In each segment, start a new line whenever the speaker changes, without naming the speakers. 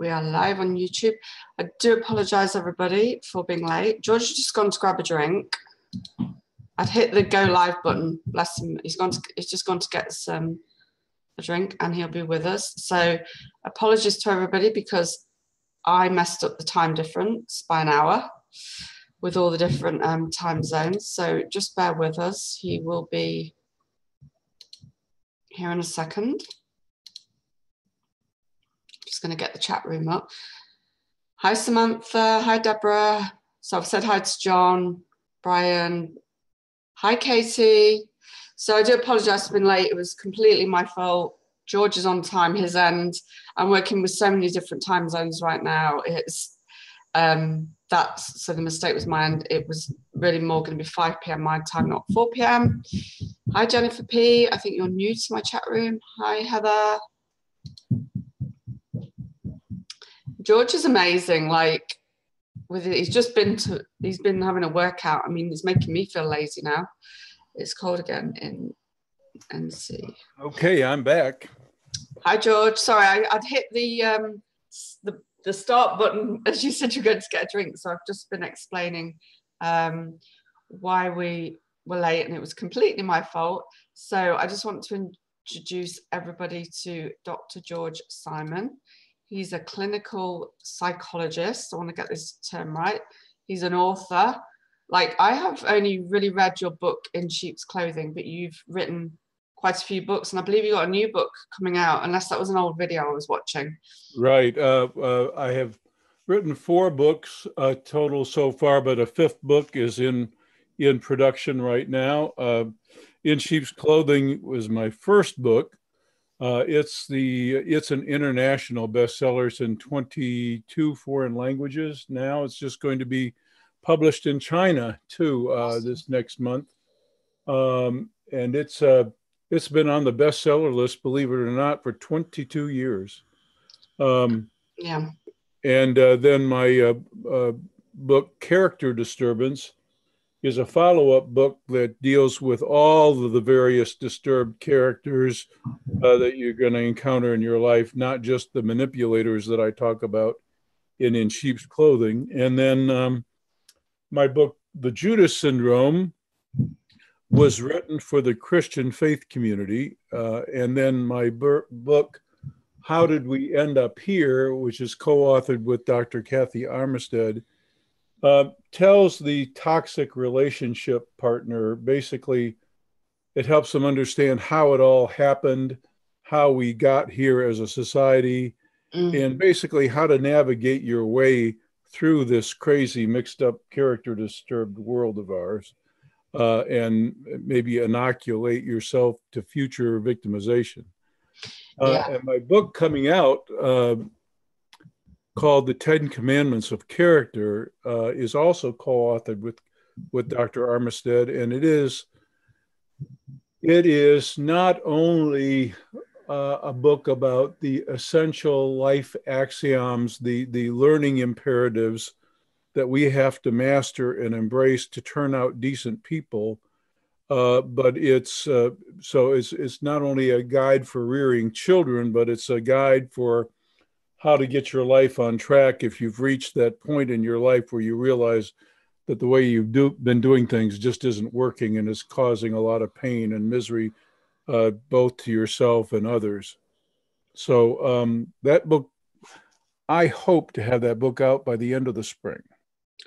We are live on YouTube. I do apologize, everybody, for being late. George has just gone to grab a drink. I'd hit the go live button. Bless him. He's gone. To, he's just gone to get some a drink, and he'll be with us. So, apologies to everybody because I messed up the time difference by an hour with all the different um, time zones. So just bear with us. He will be here in a second just going to get the chat room up. Hi, Samantha. Hi, Deborah. So I've said hi to John, Brian. Hi, Katie. So I do apologize for being late. It was completely my fault. George is on time, his end. I'm working with so many different time zones right now. It's um that's so the mistake was mine. It was really more going to be 5 p.m. my time, not 4 p.m. Hi Jennifer P. I think you're new to my chat room. Hi Heather. George is amazing. Like with it, he's just been to he's been having a workout. I mean, he's making me feel lazy now. It's cold again in NC.
Okay, I'm back.
Hi George. Sorry, I, would hit the um the the start button as you said you're going to get a drink. So I've just been explaining um why we were late and it was completely my fault. So I just want to introduce everybody to Dr. George Simon. He's a clinical psychologist. I want to get this term right. He's an author. Like I have only really read your book in sheep's clothing, but you've written quite a few books, and I believe you got a new book coming out. Unless that was an old video I was watching.
Right. Uh, uh, I have written four books uh, total so far, but a fifth book is in in production right now. Uh, in sheep's clothing was my first book uh, it's the it's an international bestseller. It's in 22 foreign languages now. It's just going to be published in China too uh, this next month, um, and it's uh, it's been on the bestseller list, believe it or not, for 22 years. Um,
yeah.
And uh, then my uh, uh, book, Character Disturbance, is a follow up book that deals with all of the various disturbed characters uh, that you're going to encounter in your life, not just the manipulators that I talk about in In Sheep's Clothing. And then um, my book, The Judas Syndrome, was written for the Christian faith community. Uh, and then my bur- book, How Did We End Up Here, which is co authored with Dr. Kathy Armistead uh, tells the toxic relationship partner basically it helps them understand how it all happened how we got here as a society mm-hmm. and basically how to navigate your way through this crazy mixed up character disturbed world of ours uh, and maybe inoculate yourself to future victimization uh, yeah. and my book coming out uh, called The Ten Commandments of Character uh, is also co-authored with with Dr. Armistead, and it is it is not only uh, a book about the essential life axioms, the the learning imperatives that we have to master and embrace to turn out decent people. Uh, but it's uh, so it's it's not only a guide for rearing children, but it's a guide for how to get your life on track if you've reached that point in your life where you realize that the way you've do, been doing things just isn't working and is causing a lot of pain and misery uh, both to yourself and others. So um, that book i hope to have that book out by the end of the spring.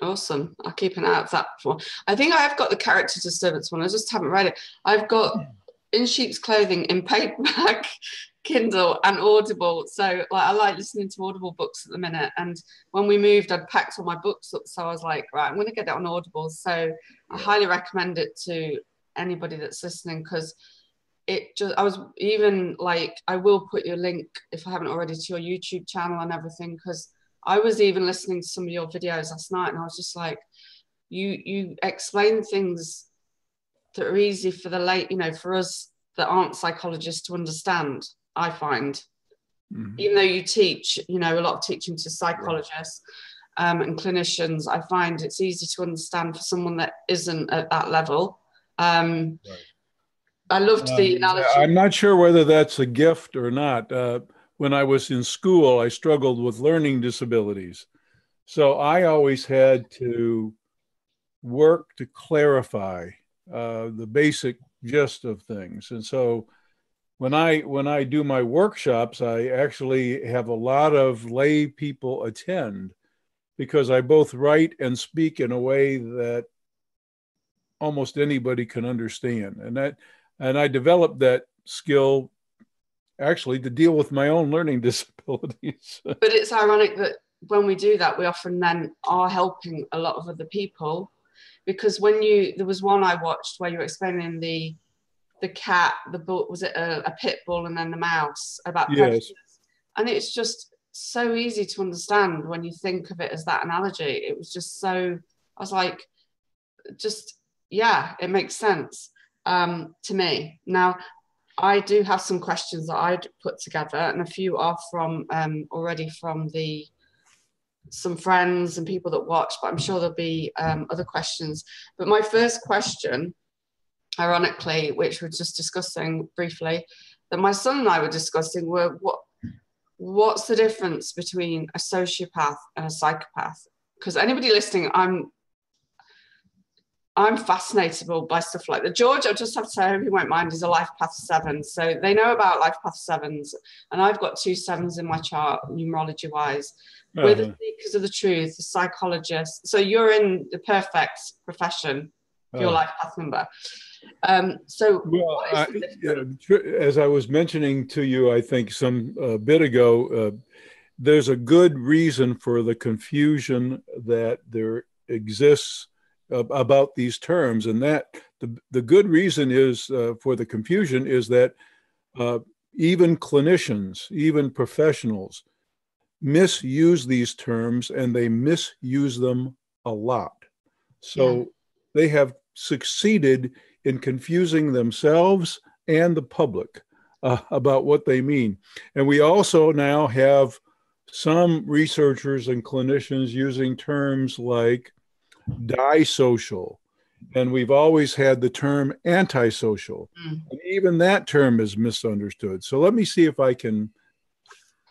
Awesome. I'll keep an eye out for that one. I think i've got the character disturbance one. I just haven't read it. I've got in sheep's clothing in paperback Kindle and Audible. So like I like listening to Audible books at the minute. And when we moved, I'd packed all my books up. So I was like, right, I'm gonna get it on Audible. So I highly recommend it to anybody that's listening because it just I was even like I will put your link if I haven't already to your YouTube channel and everything because I was even listening to some of your videos last night and I was just like, you you explain things that are easy for the late, you know, for us that aren't psychologists to understand. I find. Mm-hmm. Even though you teach, you know, a lot of teaching to psychologists um, and clinicians, I find it's easy to understand for someone that isn't at that level. Um, right. I loved the um, analogy.
I'm not sure whether that's a gift or not. Uh, when I was in school, I struggled with learning disabilities. So I always had to work to clarify uh, the basic gist of things. And so when I when I do my workshops, I actually have a lot of lay people attend because I both write and speak in a way that almost anybody can understand. And that and I developed that skill actually to deal with my own learning disabilities.
but it's ironic that when we do that, we often then are helping a lot of other people because when you there was one I watched where you were explaining the the cat, the bull was it a, a pit bull and then the mouse about
yes.
and it's just so easy to understand when you think of it as that analogy. It was just so I was like, just yeah, it makes sense um, to me. Now I do have some questions that I'd put together, and a few are from um, already from the some friends and people that watch, but I'm sure there'll be um, other questions. But my first question, ironically, which we're just discussing briefly, that my son and I were discussing were what what's the difference between a sociopath and a psychopath? Because anybody listening, I'm I'm fascinated by stuff like that. George, I just have to say, I hope he won't mind, is a life path seven. So they know about life path sevens. And I've got two sevens in my chart, numerology wise. Uh-huh. We're the seekers of the truth, the psychologists. So you're in the perfect profession, your uh-huh. life path number. Um, so,
well, I, as I was mentioning to you, I think some uh, bit ago, uh, there's a good reason for the confusion that there exists about these terms, and that the, the good reason is uh, for the confusion is that uh, even clinicians, even professionals, misuse these terms and they misuse them a lot. So yeah. they have succeeded in confusing themselves and the public uh, about what they mean. And we also now have some researchers and clinicians using terms like dissocial. And we've always had the term antisocial. Mm. And even that term is misunderstood. So let me see if I can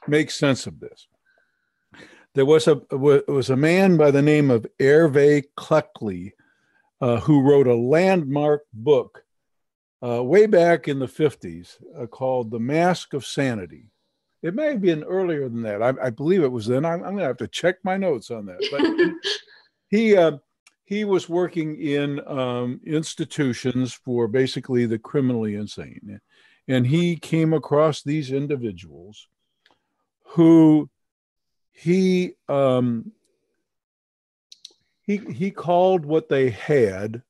make sense of this. There was a was a man by the name of Hervey Cleckley uh, who wrote a landmark book uh, way back in the 50s uh, called The Mask of Sanity. It may have been earlier than that. I, I believe it was then. I'm, I'm going to have to check my notes on that. But he uh, he was working in um, institutions for basically the criminally insane, and he came across these individuals who he um, he he called what they had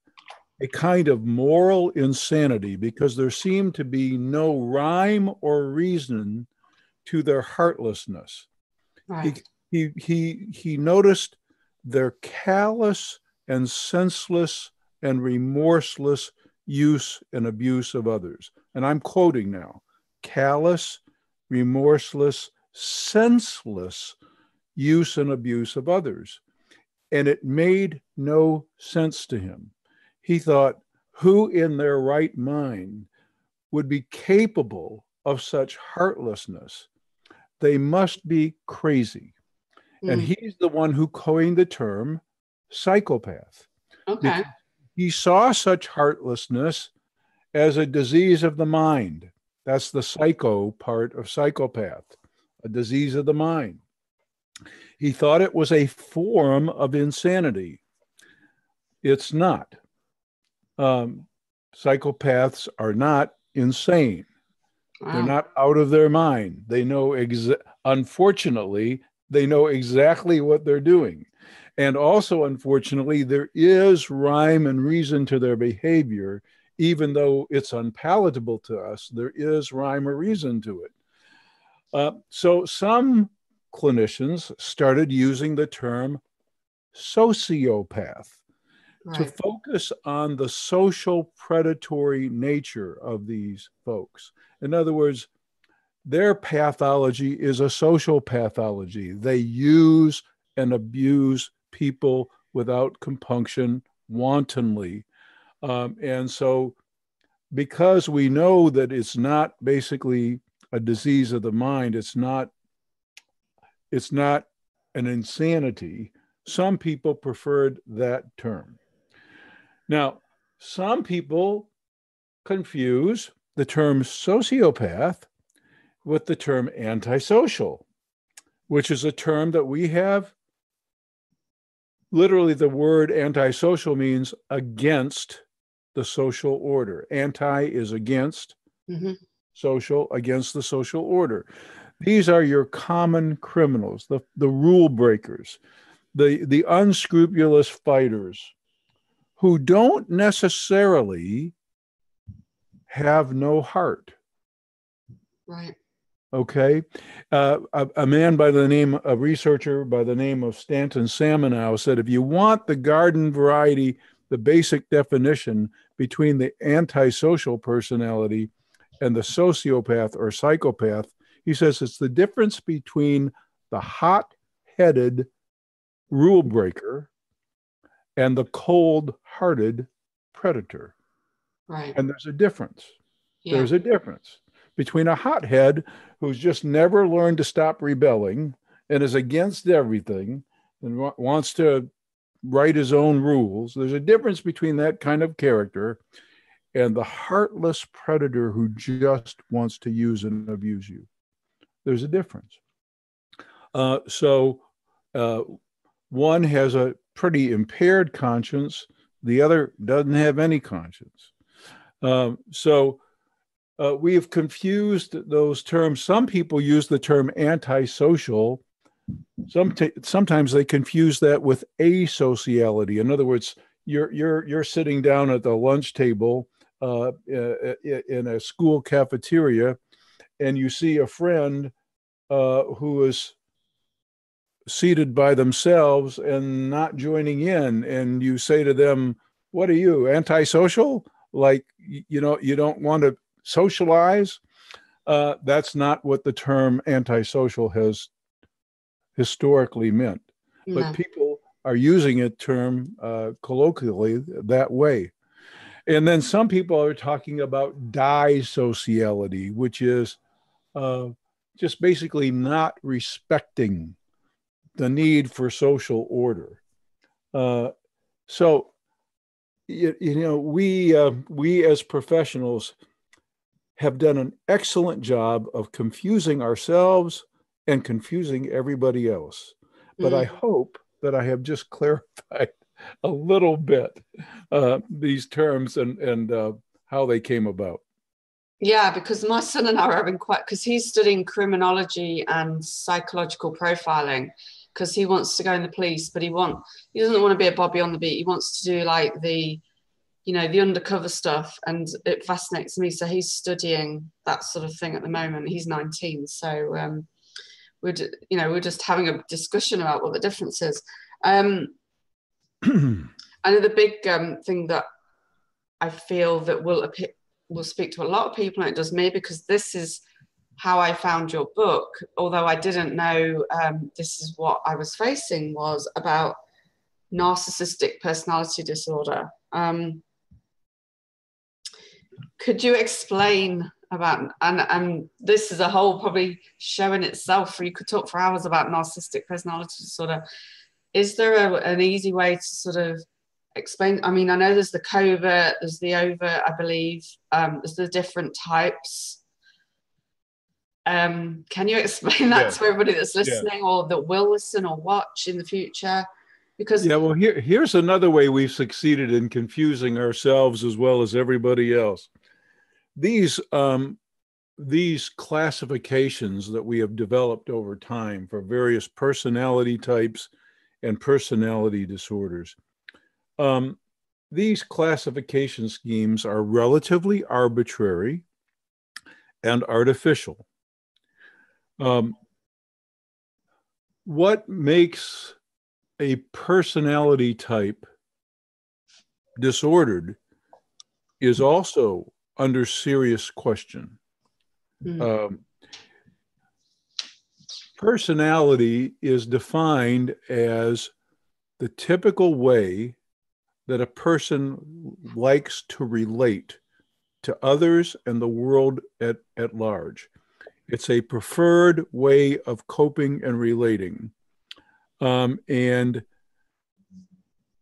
a kind of moral insanity because there seemed to be no rhyme or reason to their heartlessness. Right. He, he he he noticed their callous and senseless and remorseless use and abuse of others. And I'm quoting now callous, remorseless, senseless use and abuse of others. And it made no sense to him. He thought, who in their right mind would be capable of such heartlessness? They must be crazy. And hmm. he's the one who coined the term psychopath.
Okay.
He saw such heartlessness as a disease of the mind. That's the psycho part of psychopath, a disease of the mind. He thought it was a form of insanity. It's not. Um, psychopaths are not insane. Wow. They're not out of their mind. They know, unfortunately, they know exactly what they're doing. And also, unfortunately, there is rhyme and reason to their behavior, even though it's unpalatable to us, there is rhyme or reason to it. Uh, so, some clinicians started using the term sociopath right. to focus on the social predatory nature of these folks. In other words, their pathology is a social pathology. They use and abuse people without compunction wantonly. Um, and so, because we know that it's not basically a disease of the mind. It's not. It's not an insanity. Some people preferred that term. Now, some people confuse the term sociopath with the term antisocial, which is a term that we have. Literally, the word antisocial means against the social order. Anti is against, mm-hmm. social, against the social order. These are your common criminals, the, the rule breakers, the, the unscrupulous fighters who don't necessarily have no heart.
Right.
Okay. Uh, a, a, man by the name, a researcher by the name of Stanton Samenow said if you want the garden variety, the basic definition between the antisocial personality and the sociopath or psychopath, he says it's the difference between the hot headed rule breaker and the cold hearted predator.
Right.
And there's a difference. Yeah. There's a difference between a hothead who's just never learned to stop rebelling and is against everything and w- wants to write his own rules. There's a difference between that kind of character and the heartless predator who just wants to use and abuse you. There's a difference. Uh, so uh, one has a pretty impaired conscience, the other doesn't have any conscience. Um, so uh, we have confused those terms. Some people use the term antisocial. Some sometimes they confuse that with asociality. In other words, you're you're you're sitting down at the lunch table uh, in a school cafeteria, and you see a friend uh, who is seated by themselves and not joining in, and you say to them, "What are you antisocial?" Like you know, you don't want to socialize. Uh, that's not what the term antisocial has historically meant. No. But people are using a term uh, colloquially that way. And then some people are talking about dissociality, which is uh, just basically not respecting the need for social order. Uh, so, you, you, know, we uh, we as professionals have done an excellent job of confusing ourselves and confusing everybody else. But mm. I hope that I have just clarified a little bit uh, these terms and and uh, how they came about.
Yeah, because my son and I are having quite because he's studying criminology and psychological profiling because he wants to go in the police, but he want he doesn't want to be a Bobby on the beat. He wants to do like the you know the undercover stuff and it fascinates me. So he's studying that sort of thing at the moment. He's 19 so um, we're you know we're just having a discussion about what the difference is. Um, the big um, thing that I feel that will appear, will speak to a lot of people and it does me because this is how I found your book although I didn't know um, this is what I was facing was about narcissistic personality disorder. Um, could you explain about and and this is a whole probably show in itself you could talk for hours about narcissistic personality disorder. Is there a, an easy way to sort of explain i mean i know there's the covert there's the overt i believe um, there's the different types um, can you explain that yeah. to everybody that's listening yeah. or that will listen or watch in the future because
yeah well here, here's another way we've succeeded in confusing ourselves as well as everybody else these um, these classifications that we have developed over time for various personality types and personality disorders um, these classification schemes are relatively arbitrary and artificial um, what makes a personality type disordered is also under serious question. Mm-hmm. Um, personality is defined as the typical way that a person likes to relate to others and the world at, at large. It's a preferred way of coping and relating. Um, and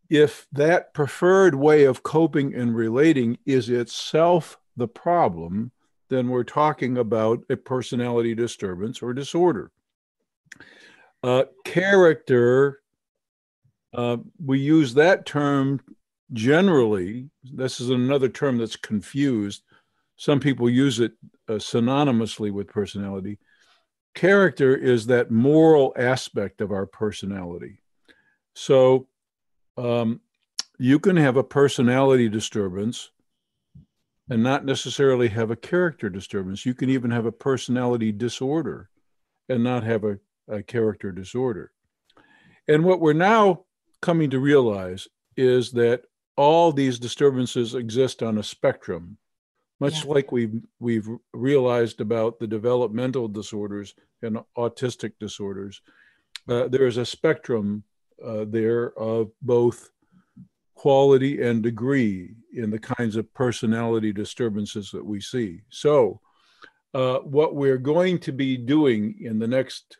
if that preferred way of coping and relating is itself the problem, then we're talking about a personality disturbance or disorder. Uh, character, uh, we use that term generally. This is another term that's confused. Some people use it uh, synonymously with personality. Character is that moral aspect of our personality. So um, you can have a personality disturbance and not necessarily have a character disturbance. You can even have a personality disorder and not have a, a character disorder. And what we're now coming to realize is that all these disturbances exist on a spectrum, much yeah. like we've we've realized about the developmental disorders and autistic disorders. Uh, there is a spectrum uh, there of both quality and degree in the kinds of personality disturbances that we see. So, uh, what we're going to be doing in the next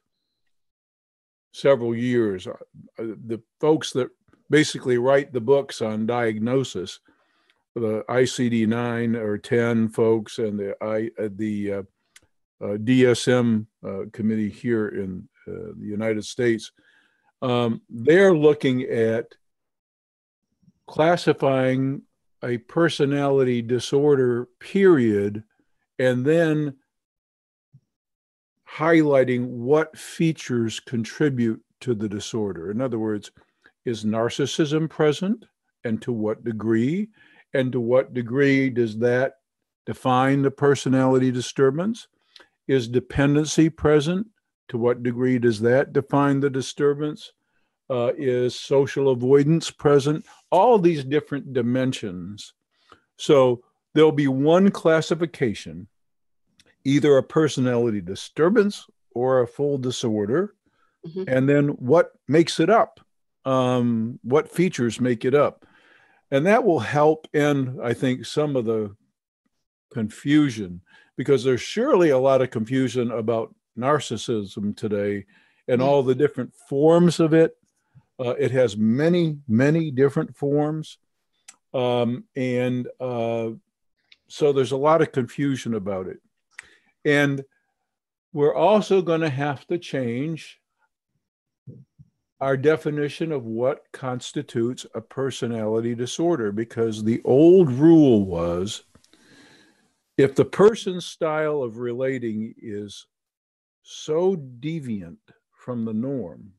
several years, uh, the folks that basically write the books on diagnosis, the ICD 9 or 10 folks, and the, I, uh, the uh, uh DSM uh, committee here in the United States, um, they're looking at classifying a personality disorder period and then highlighting what features contribute to the disorder. In other words, is narcissism present and to what degree? And to what degree does that define the personality disturbance? Is dependency present? To what degree does that define the disturbance? Uh, is social avoidance present? All these different dimensions. So there'll be one classification, either a personality disturbance or a full disorder, mm-hmm. and then what makes it up? Um, what features make it up? And that will help end, I think, some of the confusion because there's surely a lot of confusion about narcissism today and all the different forms of it uh, it has many, many different forms. Um, and uh, so there's a lot of confusion about it. And we're also going to have to change our definition of what constitutes a personality disorder because the old rule was if the person's style of relating is so deviant from the norm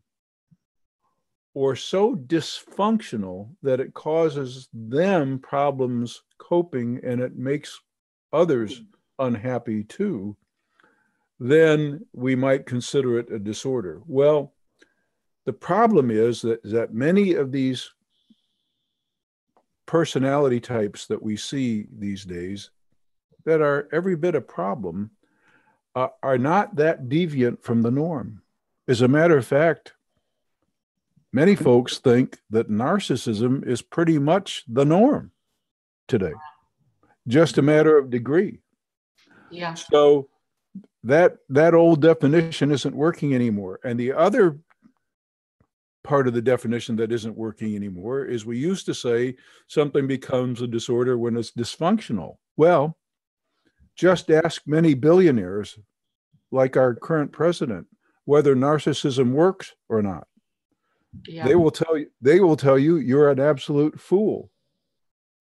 or so dysfunctional that it causes them problems coping and it makes others unhappy too, then we might consider it a disorder. Well, the problem is that, that many of these personality types that we see these days that are every bit a problem uh, are not that deviant from the norm. As a matter of fact, many folks think that narcissism is pretty much the norm today, just a matter of degree.
Yeah.
So that that old definition isn't working anymore. And the other part of the definition that isn't working anymore is we used to say something becomes a disorder when it's dysfunctional. Well, just ask many billionaires like our current president whether narcissism works or not. Yeah. They will tell you they will tell you you're an absolute fool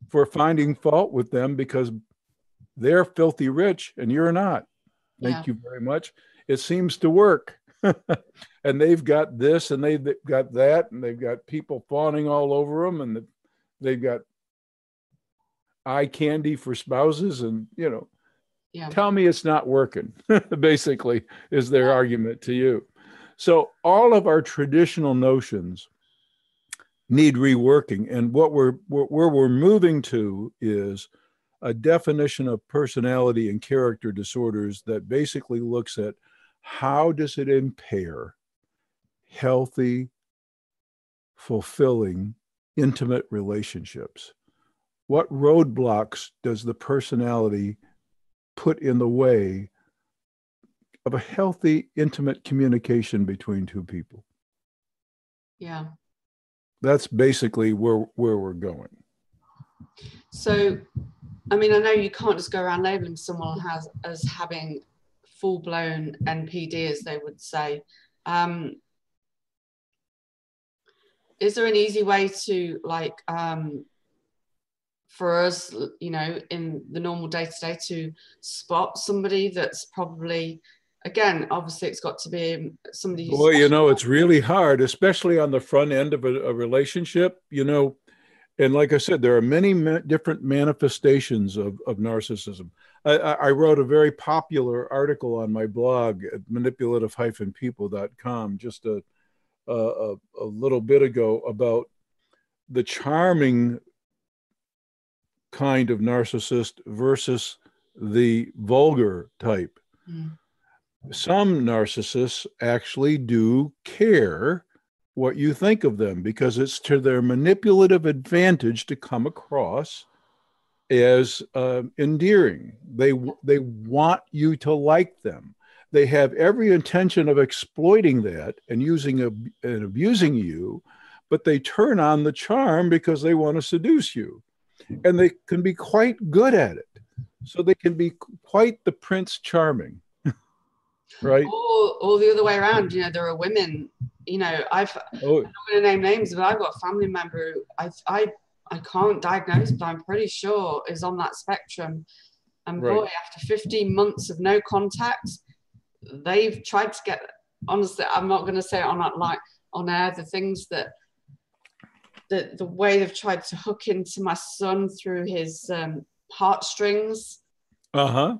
for finding fault with them because they're filthy rich and you're not. Thank yeah. you very much. It seems to work. and they've got this and they've got that and they've got people fawning all over them and they've got eye candy for spouses and you know yeah. tell me it's not working basically is their yeah. argument to you so all of our traditional notions need reworking. And what we're where we're moving to is a definition of personality and character disorders that basically looks at how does it impair healthy, fulfilling, intimate relationships? What roadblocks does the personality put in the way of a healthy, intimate communication between two people.
Yeah.
That's basically where where we're going.
So, I mean, I know you can't just go around labeling someone as having full blown NPD, as they would say. Um, is there an easy way to like um, for us, you know, in the normal day to day to spot somebody that's probably, again, obviously it's got to be somebody.
Well, you know, it's really hard, especially on the front end of a, a relationship, you know. And like I said, there are many ma- different manifestations of, of narcissism. I, I, wrote a very popular article on my blog at manipulative-people.com just a, a, a little bit ago about the charming kind of narcissist versus the vulgar type. Mm. Some narcissists actually do care what you think of them because it's to their manipulative advantage to come across as uh, endearing. They they want you to like them. They have every intention of exploiting that and using a, and abusing you, but they turn on the charm because they want to seduce you and they can be quite good at it. So they can be quite the Prince Charming, right?
Or the other way around. You know, there are women. You know, I've oh. I'm not going to name names, but I've got a family member who I I I can't diagnose, but I'm pretty sure is on that spectrum. And right. boy, after 15 months of no contact, they've tried to get. Honestly, I'm not going to say on that like on air the things that the the way they've tried to hook into my son through his um, heartstrings.
Uh huh.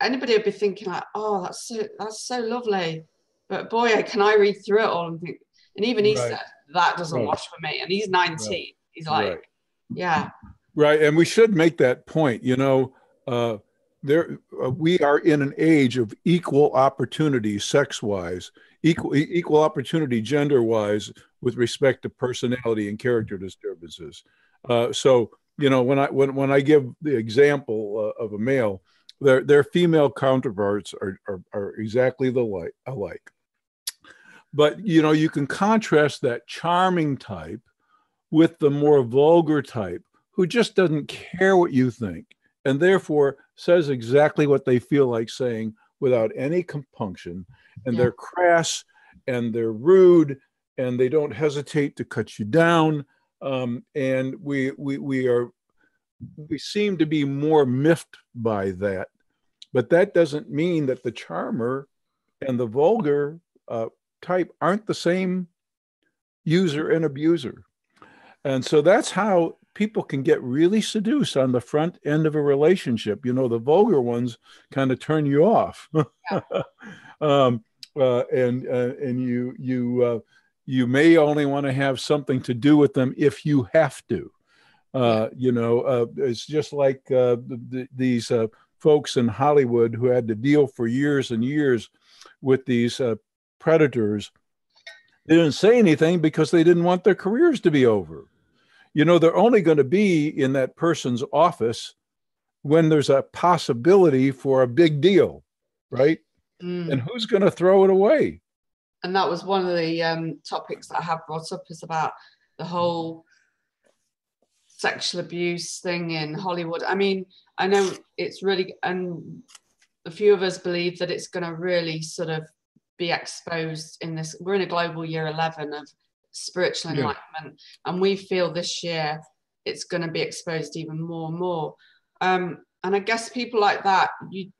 Anybody would be thinking like, "Oh, that's so that's so lovely," but boy, can I read through it all and think. And even he right. said that doesn't right. wash for me, and he's 19. Right. He's like, yeah.
Right, and we should make that point. You know, uh, there uh, we are in an age of equal opportunity, sex-wise, equal equal opportunity, gender-wise, with respect to personality and character disturbances. Uh, so you know when I when when I give the example uh, of a male, their their female counterparts are are, are exactly the like alike. But you know you can contrast that charming type with the more vulgar type who just doesn't care what you think and therefore says exactly what they feel like saying without any compunction and yeah. they're crass and they're rude and they don't hesitate to cut you down. Um, and we, we, we are, we seem to be more miffed by that. But that doesn't mean that the charmer and the vulgar uh, type aren't the same user and abuser. And so that's how people can get really seduced on the front end of a relationship. You know, the vulgar ones kind of turn you off. Yeah. um, uh, and uh, and you you uh, you may only want to have something to do with them if you have to. Uh, you know, uh, it's just like uh, the, the, these uh, folks in Hollywood who had to deal for years and years with these uh, predators. They didn't say anything because they didn't want their careers to be over. You know, they're only going to be in that person's office when there's a possibility for a big deal, right? Mm. And who's going to throw it away?
and that was one of the um, topics that I have brought up is about the whole sexual abuse thing in Hollywood. I mean, I know it's really, and a few of us believe that it's going to really sort of be exposed in this. We're in a global year 11 of spiritual enlightenment, yeah. and we feel this year it's going to be exposed even more and more. Um, and I guess people like that, you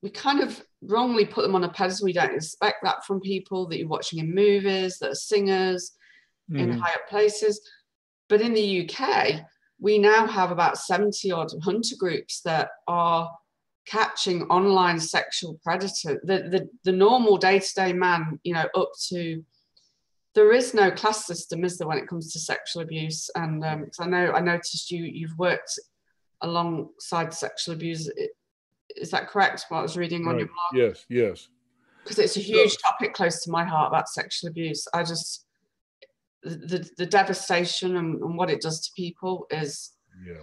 we kind of wrongly put them on a pedestal. We don't expect that from people that you're watching in movies, that are singers mm. in higher places. But in the UK, we now have about 70 odd hunter groups that are catching online sexual predator. The, the, the normal day to day man, you know, up to there is no class system, is there, when it comes to sexual abuse? And um, I know I noticed you you've worked alongside sexual abuse is that correct? What I was reading right. on your blog?
Yes, yes.
Because it's a huge so, topic close to my heart about sexual abuse. I just the the devastation and, and what it does to people is
yeah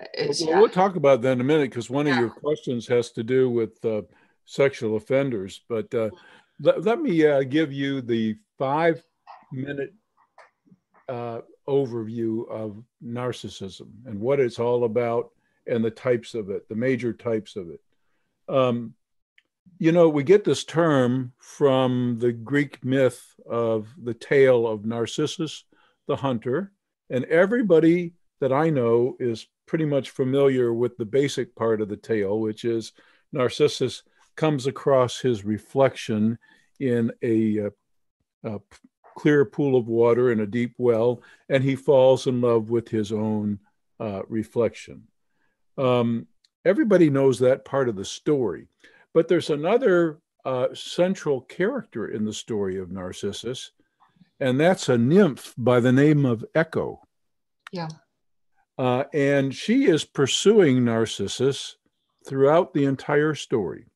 well,
yeah.
we'll talk about that in a minute because one of your questions has to do with uh, sexual offenders. But uh, let, let me uh, give you the five minute uh, overview of narcissism and what it's all about and the types of it, the major types of it. Um, you know, we get this term from the Greek myth of the tale of Narcissus the hunter, and everybody that I know is pretty much familiar with the basic part of the tale, which is Narcissus comes across his reflection in a, uh, a clear pool of water in a deep well, and he falls in love with his own uh, reflection. Um, everybody knows that part of the story, but there's another uh, central character in the story of Narcissus, and that's a nymph by the name of Echo.
Yeah.
Uh, and she is pursuing Narcissus throughout the entire story.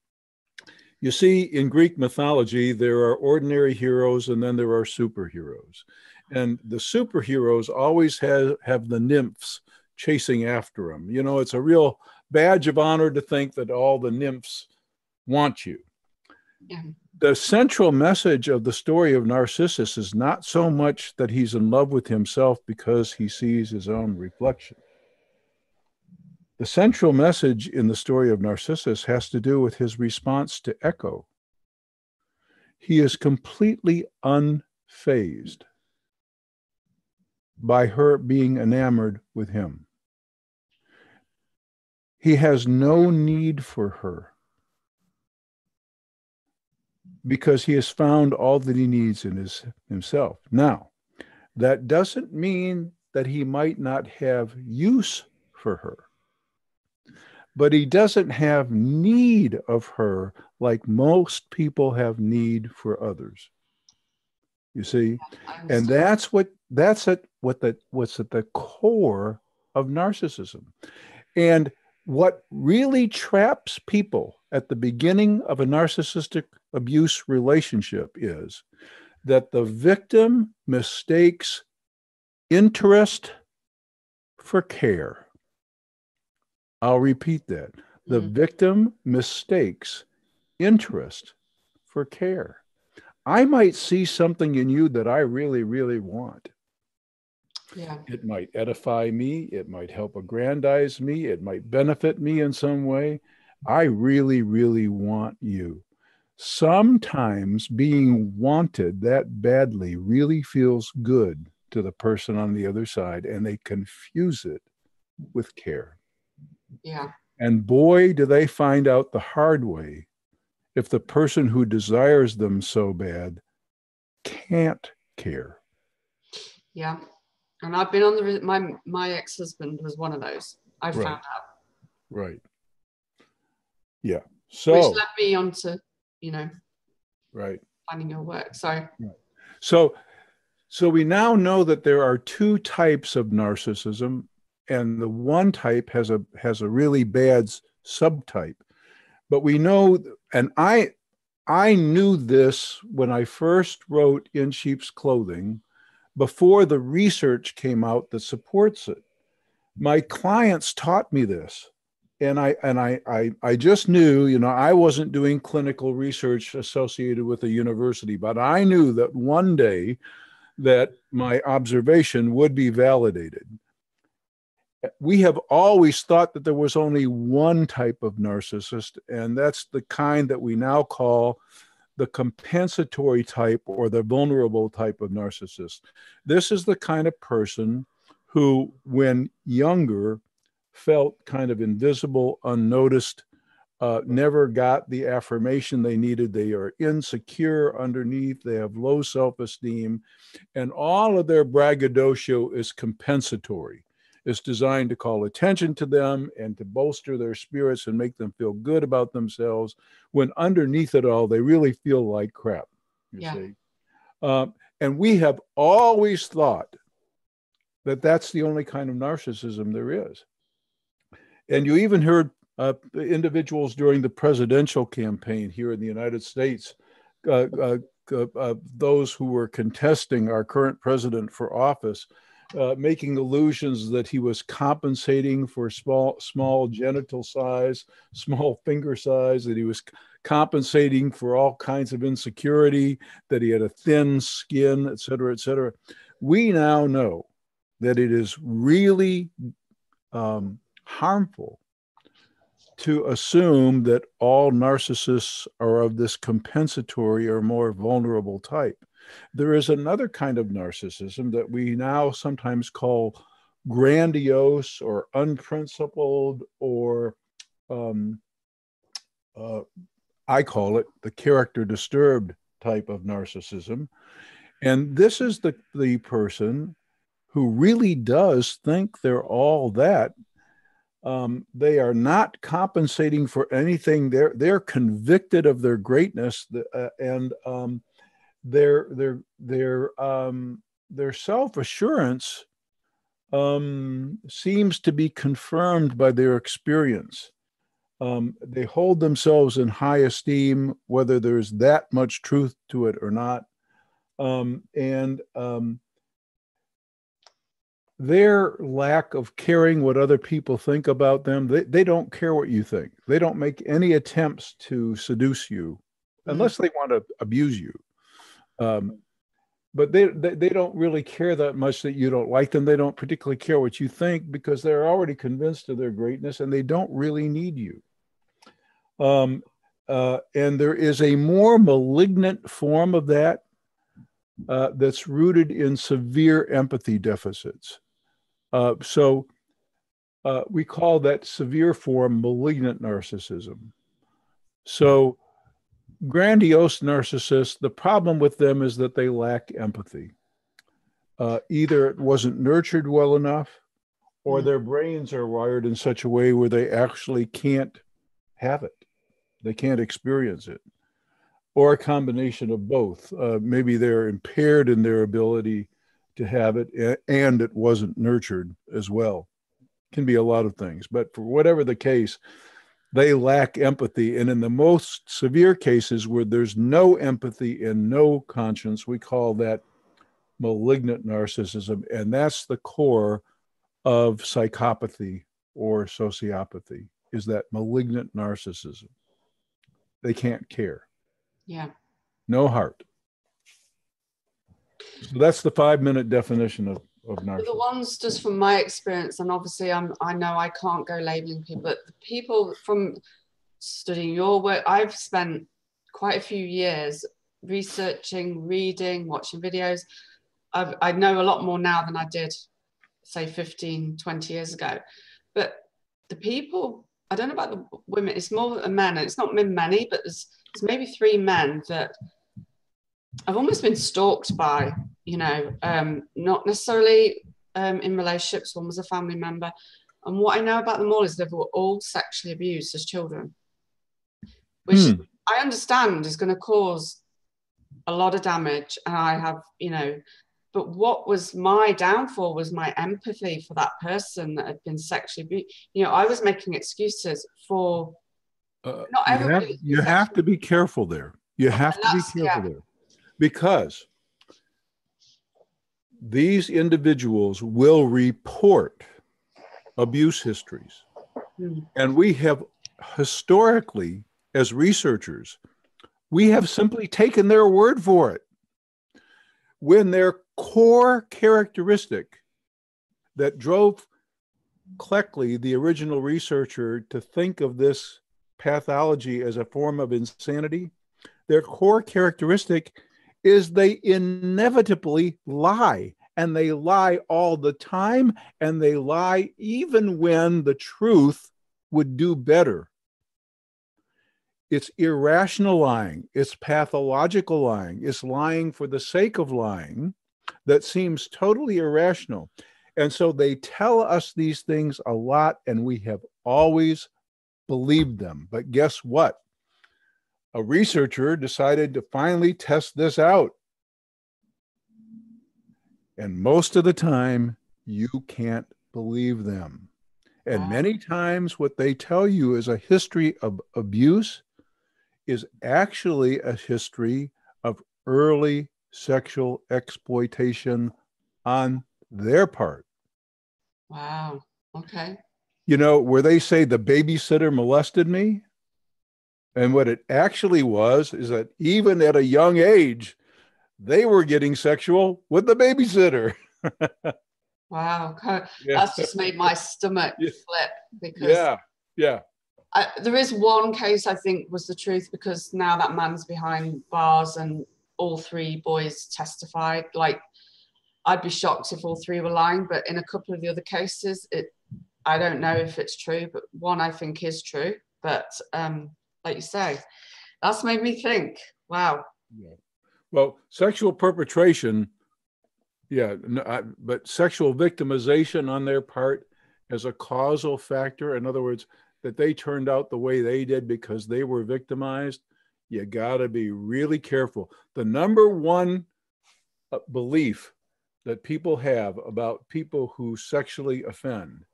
You see, in Greek mythology, there are ordinary heroes and then there are superheroes. And the superheroes always have, have the nymphs chasing after them. You know, it's a real badge of honor to think that all the nymphs want you.
Yeah.
The central message of the story of Narcissus is not so much that he's in love with himself because he sees his own reflection. The central message in the story of Narcissus has to do with his response to Echo. He is completely unfazed by her being enamored with him. He has no need for her because he has found all that he needs in his, himself. Now, that doesn't mean that he might not have use for her, but he doesn't have need of her like most people have need for others. You see, and that's what that's at what the what's at the core of narcissism, and what really traps people at the beginning of a narcissistic abuse relationship is that the victim mistakes interest for care. I'll repeat that. The
Mhm.
victim mistakes interest for care. I might see something in you that I really, really want.
Yeah.
It might edify me. It might help aggrandize me. It might benefit me in some way. I really, really want you. Sometimes being wanted that badly really feels good to the person on the other side, and they confuse it with care.
Yeah.
And boy, do they find out the hard way if the person who desires them so bad can't care.
Yeah. And I've been on the my my ex husband was one of those. I
Right.
found out,
Right. Yeah. So which
led me on to you know
right.
finding your work. So
So, so we now know that there are two types of narcissism, and the one type has a has a really bad subtype. But we know, and I I knew this when I first wrote In Sheep's Clothing, before the research came out that supports it. My clients taught me this. And I and I, I I just knew, you know, I wasn't doing clinical research associated with a university, but I knew that one day that my observation would be validated. We have always thought that there was only one type of narcissist, and that's the kind that we now call the compensatory type or the vulnerable type of narcissist. This is the kind of person who, when younger, felt kind of invisible, unnoticed, uh, never got the affirmation they needed. They are insecure underneath, they have low self esteem, and all of their braggadocio is compensatory. It's designed to call attention to them and to bolster their spirits and make them feel good about themselves, when underneath it all, they really feel like crap. You
Yeah.
see? Um, and we have always thought that that's the only kind of narcissism there is. And you even heard uh, individuals during the presidential campaign here in the United States, uh, uh, uh, those who were contesting our current president for office, uh, making allusions that he was compensating for small small genital size, small finger size, that he was compensating for all kinds of insecurity, that he had a thin skin, et cetera, et cetera. We now know that it is really um, harmful to assume that all narcissists are of this compensatory or more vulnerable type. There is another kind of narcissism that we now sometimes call grandiose or unprincipled, or um, uh, I call it the character disturbed type of narcissism. And this is the, the person who really does think they're all that um, they are not compensating for anything. They're they're convicted of their greatness, uh, and um, their their their um, their self assurance um, seems to be confirmed by their experience. Um, they hold themselves in high esteem, whether there's that much truth to it or not, um, and their lack of caring what other people think about them they, they don't care what you think they don't make any attempts to seduce you mm-hmm. unless they want to abuse you um, but they, they, they don't really care that much that you don't like them. They don't particularly care what you think because they're already convinced of their greatness and they don't really need you. Um, uh, and there is a more malignant form of that uh, that's rooted in severe empathy deficits. Uh, so uh, we call that severe form malignant narcissism. So grandiose narcissists, the problem with them is that they lack empathy. Uh, either it wasn't nurtured well enough, or hmm. their brains are wired in such a way where they actually can't have it. They can't experience it. Or a combination of both. Uh, maybe they're impaired in their ability to have it and it wasn't nurtured as well can be a lot of things but for whatever the case they lack empathy. And in the most severe cases where there's no empathy and no conscience we call that malignant narcissism. And that's the core of psychopathy or sociopathy is that malignant narcissism. They can't care.
Yeah.
No heart. So that's the five minute definition of, of narcissism.
The ones just from my experience, and obviously I'm I know I can't go labeling people, but the people from studying your work, I've spent quite a few years researching, reading, watching videos. I've, I know a lot more now than I did, say, 15, 20 years ago. But the people, I don't know about the women, it's more the men, and it's not many, but there's, there's maybe three men that I've almost been stalked by, you know, um, not necessarily um, in relationships. One was a family member. And what I know about them all is they were all sexually abused as children, which hmm. I understand is going to cause a lot of damage. And I have, you know, but what was my downfall was my empathy for that person that had been sexually abused. You know, I was making excuses for
uh, not everybody. You, have, you have, to be careful there. You have to be careful yeah. there because these individuals will report abuse histories. Mm. And we have historically, as researchers, we have simply taken their word for it. When their core characteristic that drove Cleckley, the original researcher, to think of this pathology as a form of insanity, their core characteristic is they inevitably lie and they lie all the time and they lie even when the truth would do better. It's irrational lying, it's pathological lying, it's lying for the sake of lying that seems totally irrational. And so they tell us these things a lot, and we have always believed them. But guess what? a researcher decided to finally test this out. And most of the time, you can't believe them. And many times, what they tell you is a history of abuse is actually a history of early sexual exploitation on their part.
Wow. Okay.
You know, where they say the babysitter molested me. And what it actually was is that even at a young age, they were getting sexual with the babysitter.
wow. Yeah. That's just made my stomach yeah. flip because
yeah, yeah.
I, there is one case I think was the truth because now that man's behind bars and all three boys testified. Like, I'd be shocked if all three were lying, but in a couple of the other cases, it I don't know if it's true, but one I think is true. But um, like you say, that's made me think. Wow.
Yeah. Well, sexual perpetration, yeah, no, I, but sexual victimization on their part as a causal factor. In other words, that they turned out the way they did because they were victimized, you got to be really careful. The number one uh, belief that people have about people who sexually offend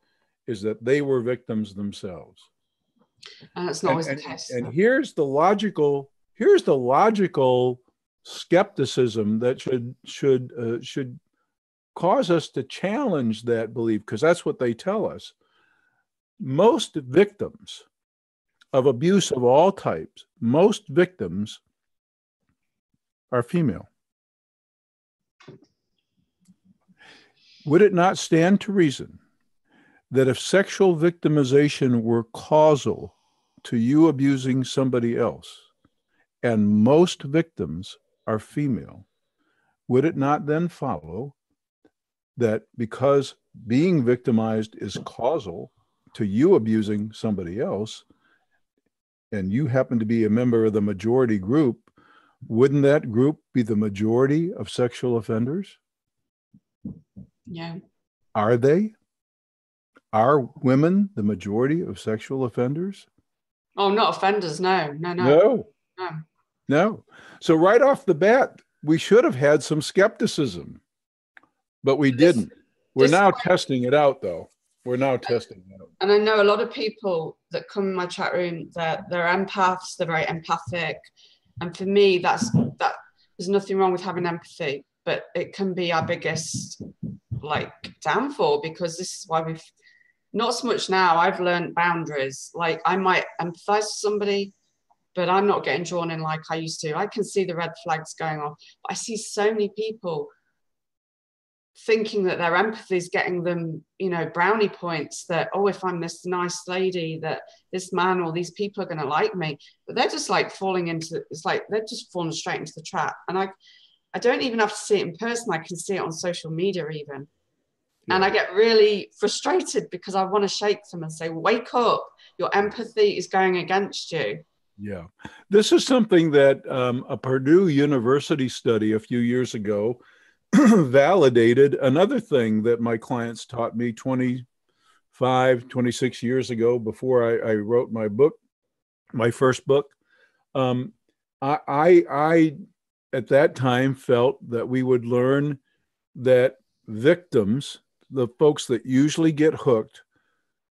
is that they were victims themselves.
And it's not always the case.
And here's the logical here's the logical skepticism that should should uh, should cause us to challenge that belief because that's what they tell us most victims of abuse of all types, most victims are female. Would it not stand to reason that if sexual victimization were causal to you abusing somebody else, and most victims are female, would it not then follow that because being victimized is causal, to you abusing somebody else, and you happen to be a member of the majority group, wouldn't that group be the majority of sexual offenders?
Yeah.
Are they? Are women the majority of sexual offenders?
Oh, not offenders. No, no, no.
No. No. No. So, right off the bat, we should have had some skepticism, but we this, didn't. We're now testing it out, though. We're now testing that.
And I know a lot of people that come in my chat room that they're, they're empaths, they're very empathic. And for me, that's that there's nothing wrong with having empathy, but it can be our biggest like downfall because this is why we've not so much now. I've learned boundaries. Like I might empathize with somebody, but I'm not getting drawn in like I used to. I can see the red flags going off. But I see so many people thinking that their empathy is getting them, you know, brownie points that, oh, if I'm this nice lady, that this man or these people are going to like me. But they're just like falling into, it's like they're just falling straight into the trap. And I, I don't even have to see it in person. I can see it on social media even. Yeah. And I get really frustrated because I want to shake them and say, wake up, your empathy is going against you.
Yeah. This is something that um, a Purdue University study a few years ago validated another thing that my clients taught me 25, 26 years ago before I, I wrote my book, my first book. Um, I, I, I, at that time, felt that we would learn that victims, the folks that usually get hooked,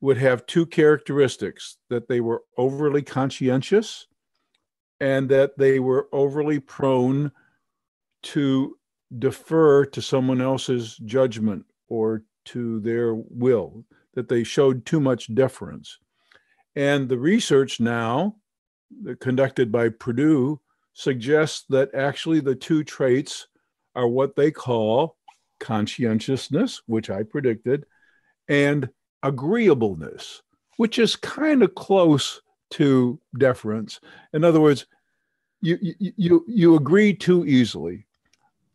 would have two characteristics that they were overly conscientious and that they were overly prone to defer to someone else's judgment or to their will, that they showed too much deference. And the research now, conducted by Purdue, suggests that actually the two traits are what they call conscientiousness, which I predicted, and agreeableness, which is kind of close to deference. In other words, you, you, you, agree too easily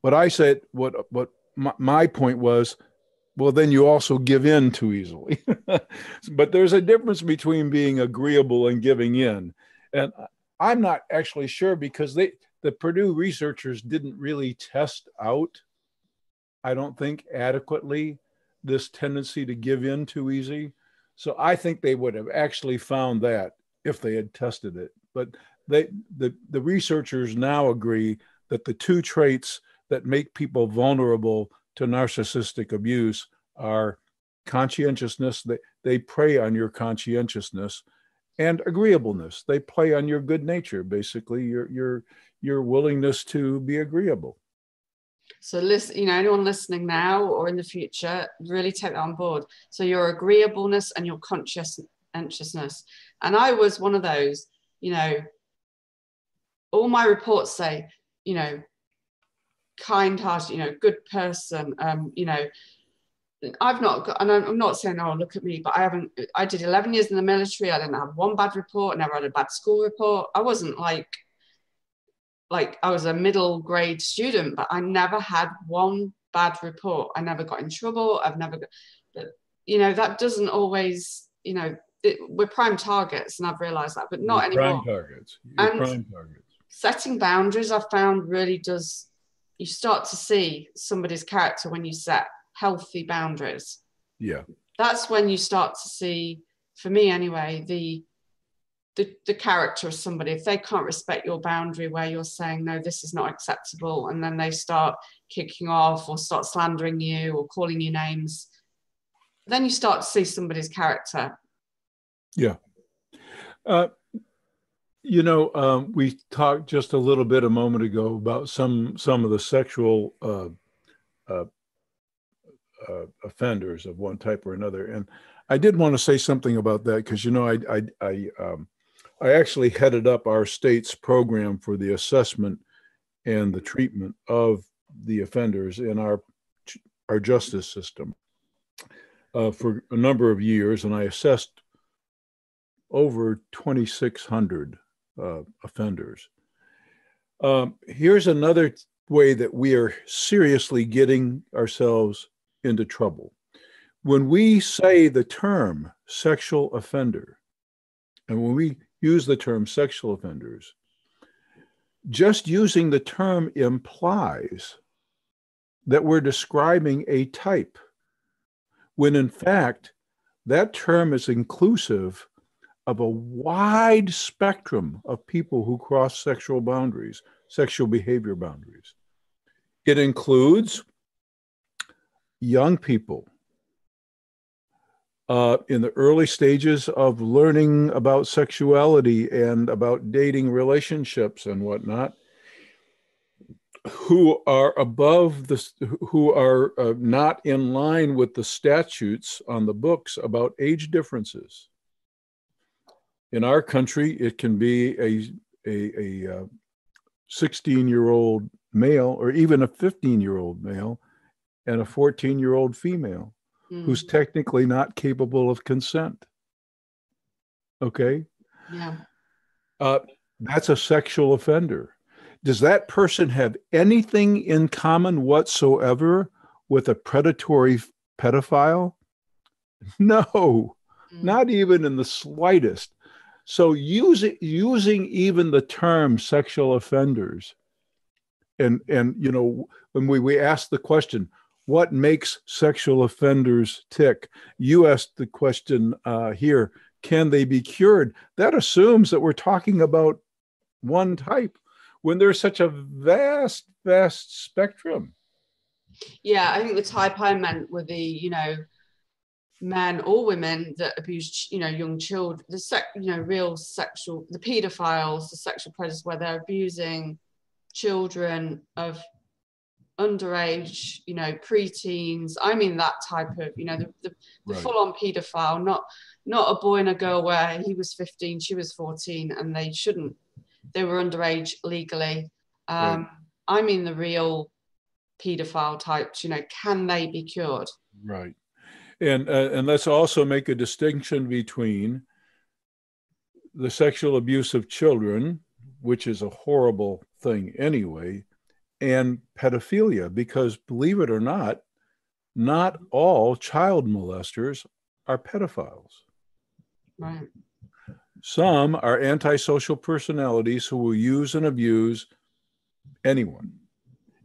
what I said, what what my, my point was, well, then you also give in too easily. but there's a difference between being agreeable and giving in, and I'm not actually sure because they the Purdue researchers didn't really test out, I don't think adequately, this tendency to give in too easy. So I think they would have actually found that if they had tested it. But they the, the researchers now agree that the two traits that make people vulnerable to narcissistic abuse are conscientiousness, they, they prey on your conscientiousness, and agreeableness. They play on your good nature, basically, your your your willingness to be agreeable.
So listen, you know, anyone listening now or in the future, really take that on board. So your agreeableness and your conscious anxiousness. And I was one of those, you know, all my reports say, you know, kind hearted, you know, good person, um, you know, I've not got, and I'm not saying, oh, look at me, but I haven't, I did 11 years in the military. I didn't have one bad report, never had a bad school report. I wasn't like, like I was a middle grade student, but I never had one bad report. I never got in trouble. I've never got, but, you know, that doesn't always, you know, it, we're prime targets, and I've realized that, but not You're anymore.
Prime targets. You're and prime targets.
Setting boundaries, I've found really does, you start to see somebody's character when you set healthy boundaries.
Yeah.
That's when you start to see, for me anyway, the the, the character of somebody if they can't respect your boundary where you're saying no this is not acceptable and then they start kicking off or start slandering you or calling you names then you start to see somebody's character
yeah uh, you know um, we talked just a little bit a moment ago about some some of the sexual uh, uh, uh, offenders of one type or another. And I did want to say something about that because you know I I I, um, I actually headed up our state's program for the assessment and the treatment of the offenders in our our justice system uh, for a number of years, and I assessed over 2,600 uh, offenders. Um, here's another way that we are seriously getting ourselves into trouble. When we say the term sexual offender, and when we use the term sexual offenders, just using the term implies that we're describing a type, when in fact, that term is inclusive of a wide spectrum of people who cross sexual boundaries, sexual behavior boundaries. It includes young people uh, in the early stages of learning about sexuality and about dating relationships and whatnot who are above the who are uh, not in line with the statutes on the books about age differences. In our country it can be a a, a uh, 16 year old male or even a 15 year old male and a 14 year old female mm. who's technically not capable of consent. Okay?
Yeah.
Uh, that's a sexual offender. Does that person have anything in common whatsoever with a predatory pedophile? No, mm. not even in the slightest. So using using even the term sexual offenders, and and you know when we we ask the question, what makes sexual offenders tick? You asked the question uh, here can they be cured? That assumes that we're talking about one type when there's such a vast, vast spectrum.
Yeah, I think the type I meant were the, you know, men or women that abuse, you know, young children, the sec, you know, real sexual, the paedophiles, the sexual predators, where they're abusing children of underage, you know, preteens. I mean that type of, you know, the, the, the right. full-on paedophile, not not a boy and a girl where he was 15, she was 14, and they shouldn't, they were underage legally. Um, right. I mean the real paedophile types, you know, can they be cured?
Right. And uh, and let's also make a distinction between the sexual abuse of children, which is a horrible thing anyway, and pedophilia because believe it or not, not all child molesters are pedophiles.
Right.
Some are antisocial personalities who will use and abuse anyone.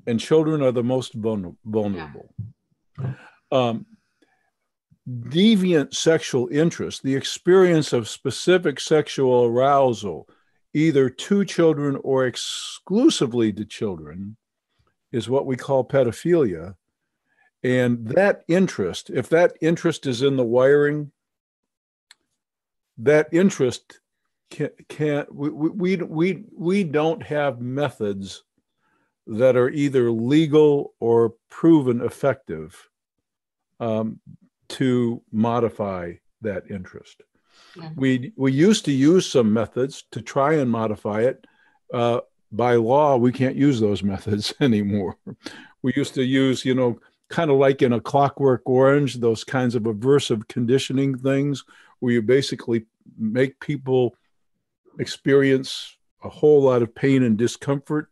And children are the most vulnerable. Yeah. Um, deviant sexual interest, the experience of specific sexual arousal, either to children or exclusively to children, is what we call pedophilia. And that interest, if that interest is in the wiring, that interest can't, can't we, we, we, we don't have methods that are either legal or proven effective um, to modify that interest. We we used to use some methods to try and modify it. Uh, by law, we can't use those methods anymore. We used to use, you know, kind of like in a Clockwork Orange, those kinds of aversive conditioning things, where you basically make people experience a whole lot of pain and discomfort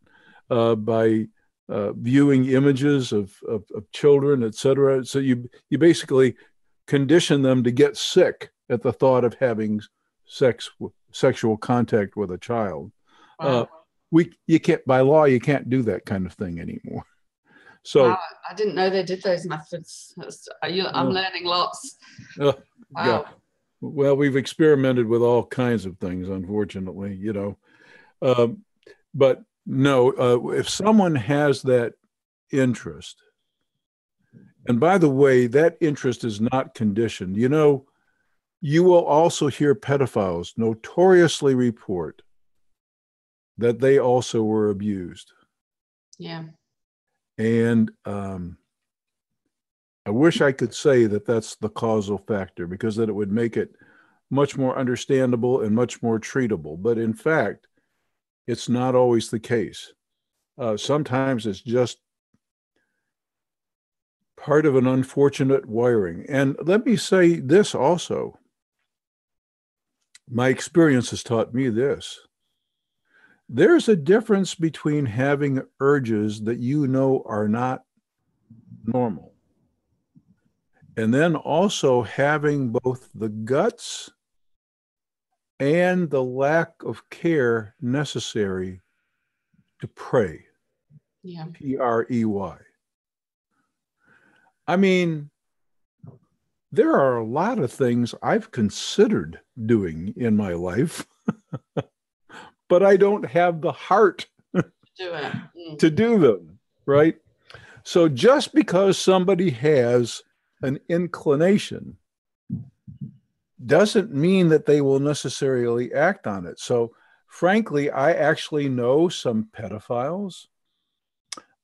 uh, by uh, viewing images of, of, of children, et cetera. So you you basically condition them to get sick at the thought of having sex sexual contact with a child. Wow. Uh, we you can't by law you can't do that kind of thing anymore. So
wow, I didn't know they did those methods. I'm learning lots.
Uh, wow. Yeah. Well, we've experimented with all kinds of things, unfortunately, you know. Um, but no, uh, if someone has that interest, and by the way, that interest is not conditioned. You know, you will also hear pedophiles notoriously report that they also were abused.
Yeah.
And um, I wish I could say that that's the causal factor because that it would make it much more understandable and much more treatable. But in fact, it's not always the case. Uh, sometimes it's just part of an unfortunate wiring. And let me say this also my experience has taught me this there's a difference between having urges that you know are not normal and then also having both the guts and the lack of care necessary to prey.
Yeah.
P R E Y. I mean, there are a lot of things I've considered doing in my life but I don't have the heart
do mm.
to do them, right? So just because somebody has an inclination doesn't mean that they will necessarily act on it. So, frankly, I actually know some pedophiles.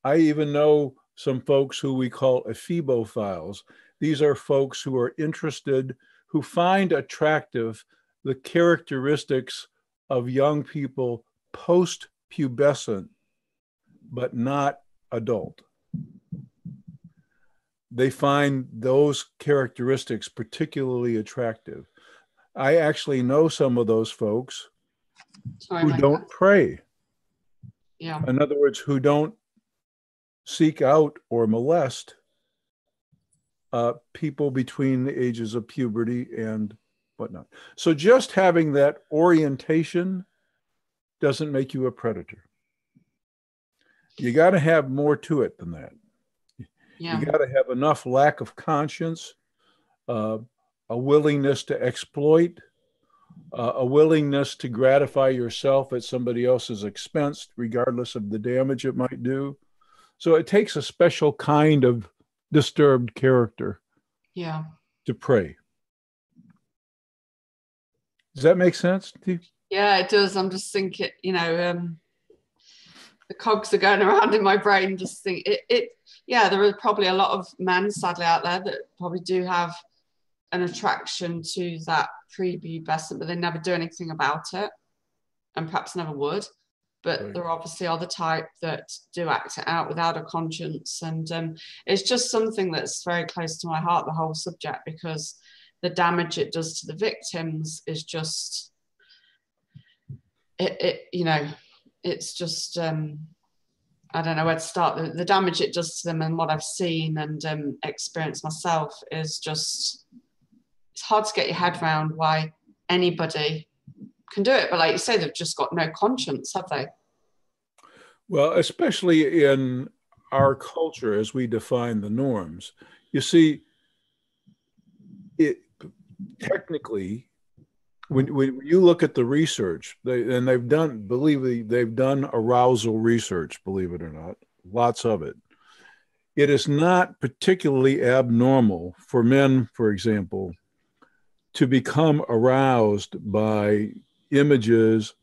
I even know some folks who we call ephebophiles. These are folks who are interested, who find attractive the characteristics of young people post pubescent, but not adult. They find those characteristics particularly attractive. I actually know some of those folks Sorry, who don't prey.
Yeah.
In other words, who don't seek out or molest uh, people between the ages of puberty and whatnot. So just having that orientation doesn't make you a predator. You got to have more to it than that. Yeah. You got to have enough lack of conscience, uh, a willingness to exploit, uh, a willingness to gratify yourself at somebody else's expense, regardless of the damage it might do. So it takes a special kind of disturbed character.
Yeah.
To prey. Does that make sense?
Yeah, it does. I'm just thinking, you know, um, the cogs are going around in my brain. Just think it, it. Yeah, there are probably a lot of men, sadly, out there that probably do have an attraction to that prepubescent, but they never do anything about it, and perhaps never would. But right. there obviously are the type that do act it out without a conscience, and um, it's just something that's very close to my heart. The whole subject because the damage it does to the victims is just it, it you know it's just um I don't know where to start. The, the, damage it does to them and what I've seen and um, experienced myself is just, it's hard to get your head around why anybody can do it. But like you say, they've just got no conscience, have they?
Well, especially in our culture as we define the norms. You see, it, technically, when, when you look at the research, they, and they've done, believe me, they've done arousal research, believe it or not, lots of it. It is not particularly abnormal for men, for example, to become aroused by images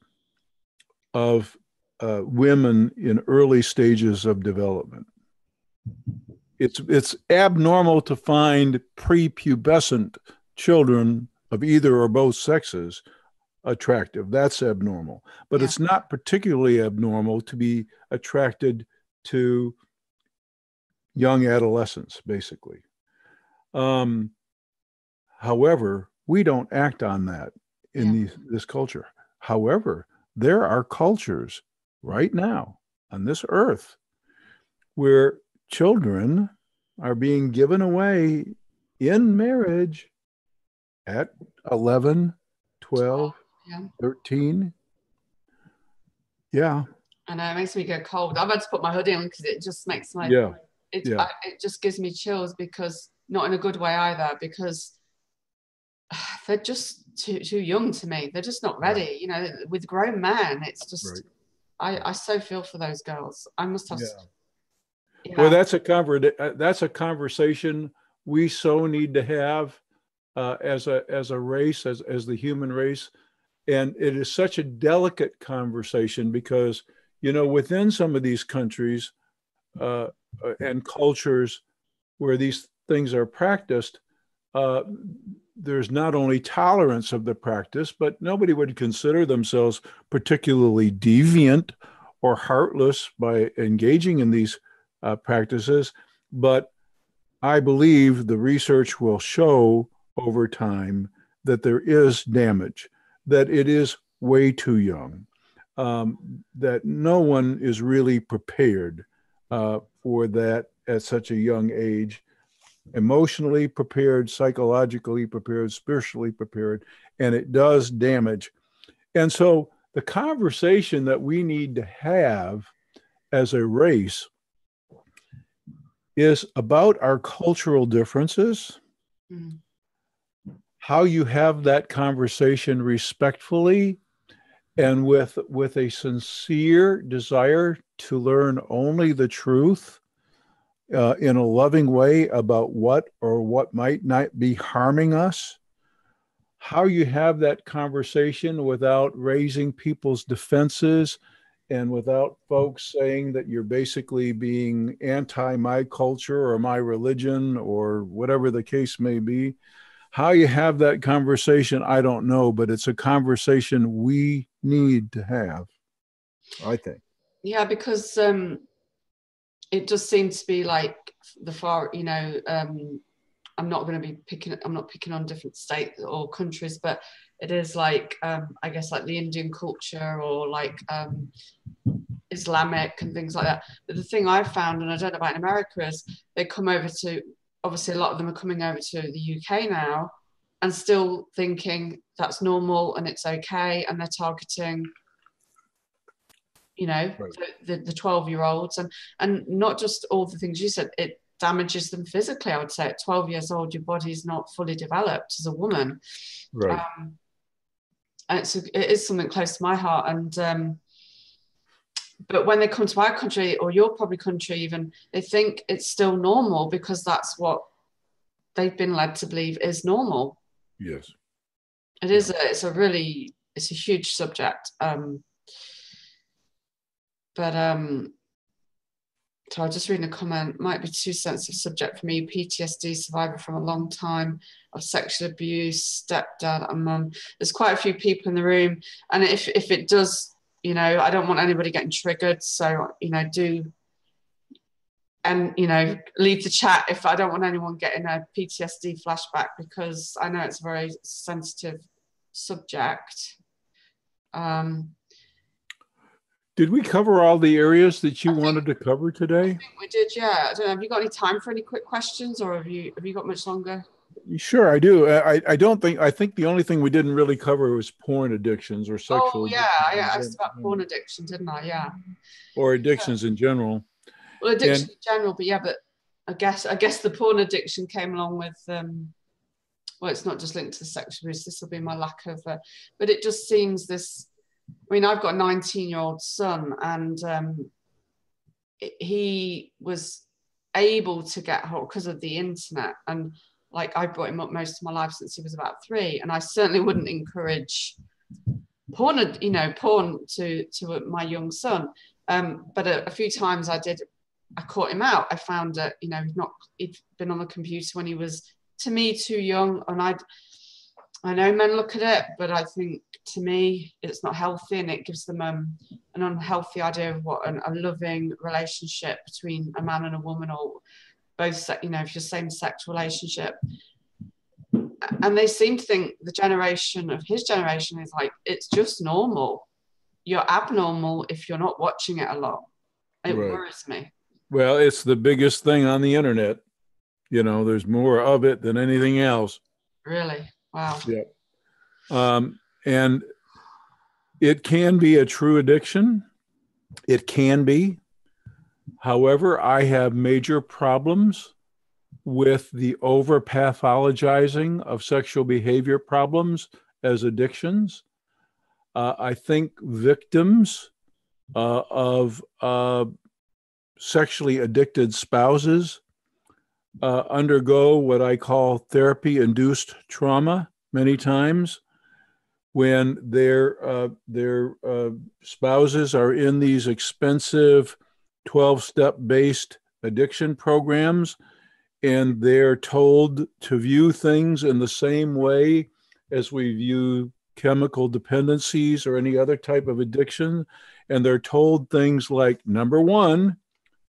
of uh, women in early stages of development. It's, it's abnormal to find prepubescent children of either or both sexes attractive. That's abnormal. But yeah. it's not particularly abnormal to be attracted to young adolescents, basically. Um, however, we don't act on that in yeah. these, this culture. However, there are cultures right now on this earth where children are being given away in marriage at 11, 12, yeah. 13. Yeah.
I know it makes me go cold. I've had to put my hoodie on because it just makes my
yeah.
It, yeah. I, it just gives me chills because not in a good way either because they're just too too young to me. They're just not ready. You know, with grown men, it's just right. I I so feel for those girls. I must have. Yeah.
Yeah. Well, that's a conver- uh, that's a conversation we so need to have uh, as a as a race, as as the human race, and it is such a delicate conversation because you know within some of these countries uh, uh and cultures where these things are practiced, uh, there's not only tolerance of the practice, but nobody would consider themselves particularly deviant or heartless by engaging in these uh, practices. But I believe the research will show over time that there is damage, that it is way too young, um, that no one is really prepared uh, for that at such a young age emotionally prepared, psychologically prepared, spiritually prepared, and it does damage. And so the conversation that we need to have as a race is about our cultural differences, mm. how you have that conversation respectfully and with with a sincere desire to learn only the truth uh, in a loving way about what or what might not be harming us. How you have that conversation without raising people's defenses and without folks saying that you're basically being anti my culture or my religion or whatever the case may be. How you have that conversation, I don't know, but it's a conversation we need to have, I think.
Yeah, because um, it just seems to be like the far you know um i'm not going to be picking i'm not picking on different states or countries but it is like um i guess like the indian culture or like um islamic and things like that. But the thing i've found and i don't know about in america is they come over to obviously a lot of them are coming over to the uk now and still thinking that's normal and it's okay and they're targeting you know right. the, the 12 year olds and and not just all the things you said it damages them physically i would say. At 12 years old your body's not fully developed as a woman.
Right. Um,
and it's a, it is something close to my heart and um, but when they come to our country or your probably country even they think it's still normal because that's what they've been led to believe is normal.
Yes.
It is a, it's a really it's a huge subject um, but um, so I'll just read a comment. Might be too sensitive subject for me. PTSD survivor from a long time of sexual abuse, stepdad and mum. There's quite a few people in the room, and if if it does, you know, I don't want anybody getting triggered. So you know, do and you know, leave the chat if I don't want anyone getting a PTSD flashback because I know it's a very sensitive subject. Um,
did we cover all the areas that you wanted to cover today?
I think we did, yeah. I don't know. Have you got any time for any quick questions, or have you have you got much longer?
Sure, I do. I, I don't think I think the only thing we didn't really cover was porn addictions or sexual.
Oh yeah, I asked about porn addiction, didn't I? Yeah.
Or addictions yeah. in general.
Well, addiction and, in general, but yeah, but I guess I guess the porn addiction came along with. um well, it's not just linked to the sexual abuse. This will be my lack of, uh, but it just seems this I mean, I've got a 19 year old son, and um, he was able to get hold because of the internet. And like I brought him up most of my life since he was about three. And I certainly wouldn't encourage porn, you know, porn to to my young son. Um, but a, a, few times I did, I caught him out. I found that you know he'd not he'd been on the computer when he was to me too young, and I I know men look at it, but I think to me it's not healthy, and it gives them um, an unhealthy idea of what an, a loving relationship between a man and a woman, or both, you know, if you're same sex relationship. And they seem to think the generation of his generation is like it's just normal. You're abnormal if you're not watching it a lot. It right. worries me.
Well it's the biggest thing on the internet. You know there's more of it than anything else.
Really wow.
Yeah um, and it can be a true addiction. It can be. However i have major problems with the over pathologizing of sexual behavior problems as addictions. Uh, I think victims uh, of uh, sexually addicted spouses uh, undergo what I call therapy induced trauma many times when their, uh, their uh, spouses are in these expensive 12 step based addiction programs and they're told to view things in the same way as we view chemical dependencies or any other type of addiction. And they're told things like number one,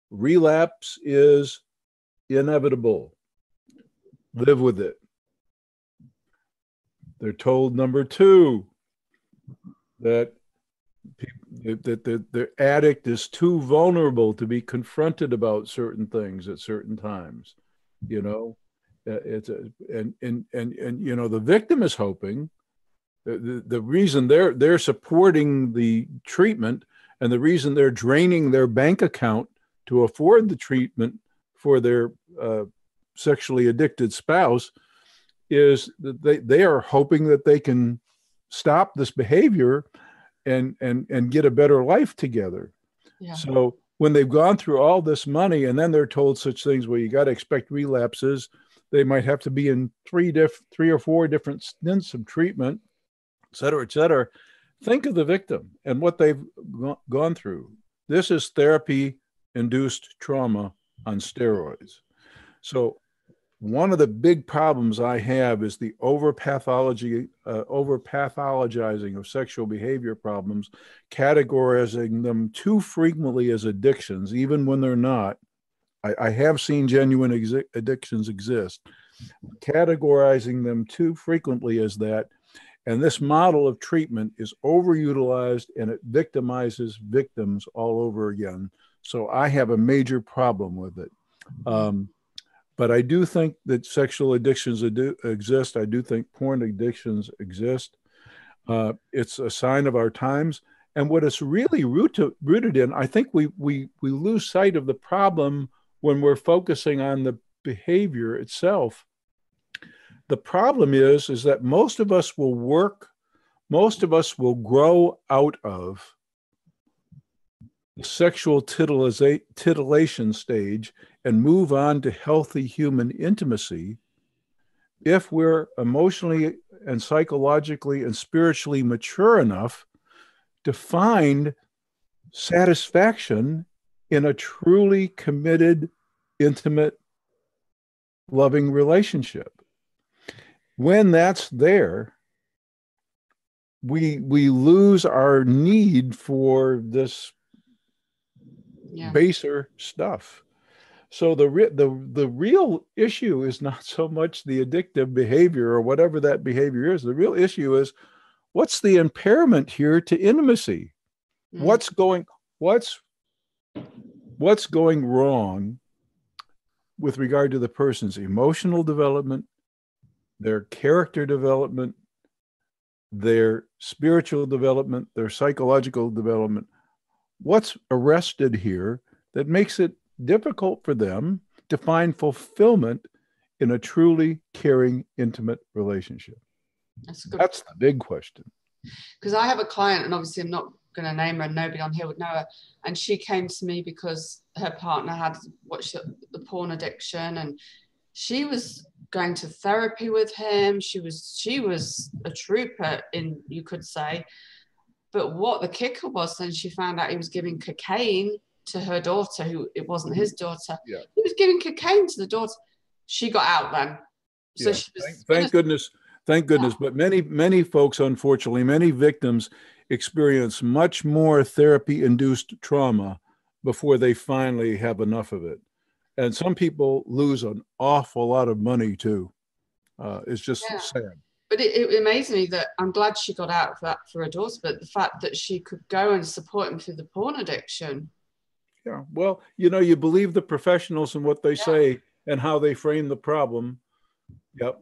relapse is inevitable, live with it. They're told number two, that that the, the addict is too vulnerable to be confronted about certain things at certain times you know? Uh, it's a, and and and and you know the victim is hoping. The, the reason they're they're supporting the treatment and the reason they're draining their bank account to afford the treatment for their uh, sexually addicted spouse is that they, they are hoping that they can stop this behavior and and and get a better life together. Yeah. so when they've gone through all this money and then they're told such things well you got to expect relapses they might have to be in three diff three or four different stints of treatment et cetera et cetera. Think of the victim and what they've go- gone through. This is therapy induced trauma on steroids so one of the big problems I have is the over pathology, uh, over pathologizing of sexual behavior problems, categorizing them too frequently as addictions, even when they're not. I, I have seen genuine ex- addictions exist, categorizing them too frequently as that. And this model of treatment is overutilized and it victimizes victims all over again. So I have a major problem with it. Um, but I do think that sexual addictions exist. I do think porn addictions exist. Uh, it's a sign of our times. And what it's really rooted, rooted in, I think we, we, we lose sight of the problem when we're focusing on the behavior itself. The problem is, is that most of us will work, most of us will grow out of sexual titillation stage and move on to healthy human intimacy if we're emotionally and psychologically and spiritually mature enough to find satisfaction in a truly committed, intimate, loving relationship. When that's there, we we lose our need for this yeah. baser stuff. So the re- the the real issue is not so much the addictive behavior or whatever that behavior is. The real issue is what's the impairment here to intimacy? Mm-hmm. What's going what's what's going wrong with regard to the person's emotional development, their character development, their spiritual development, their psychological development? What's arrested here that makes it difficult for them to find fulfillment in a truly caring, intimate relationship? That's, That's the big question.
Because I have a client, and obviously I'm not going to name her, and nobody on here would know her. And she came to me because her partner had watched the porn addiction, and she was going to therapy with him. She was she was a trooper, in you could say, but what the kicker was, then she found out he was giving cocaine to her daughter, who it wasn't his daughter.
Yeah.
He was giving cocaine to the daughter. She got out then. So
Yeah,
she was
Thank, thank goodness, thank goodness. But many, many folks, unfortunately, many victims experience much more therapy-induced trauma before they finally have enough of it. And some people lose an awful lot of money too. Uh, it's just
Yeah.
sad.
But it, it amazed me that I'm glad she got out of that for her daughter, but the fact that she could go and support him through the porn addiction.
Yeah. Well, you know, you believe the professionals and what they
Yeah.
say and how they frame the problem. Yep.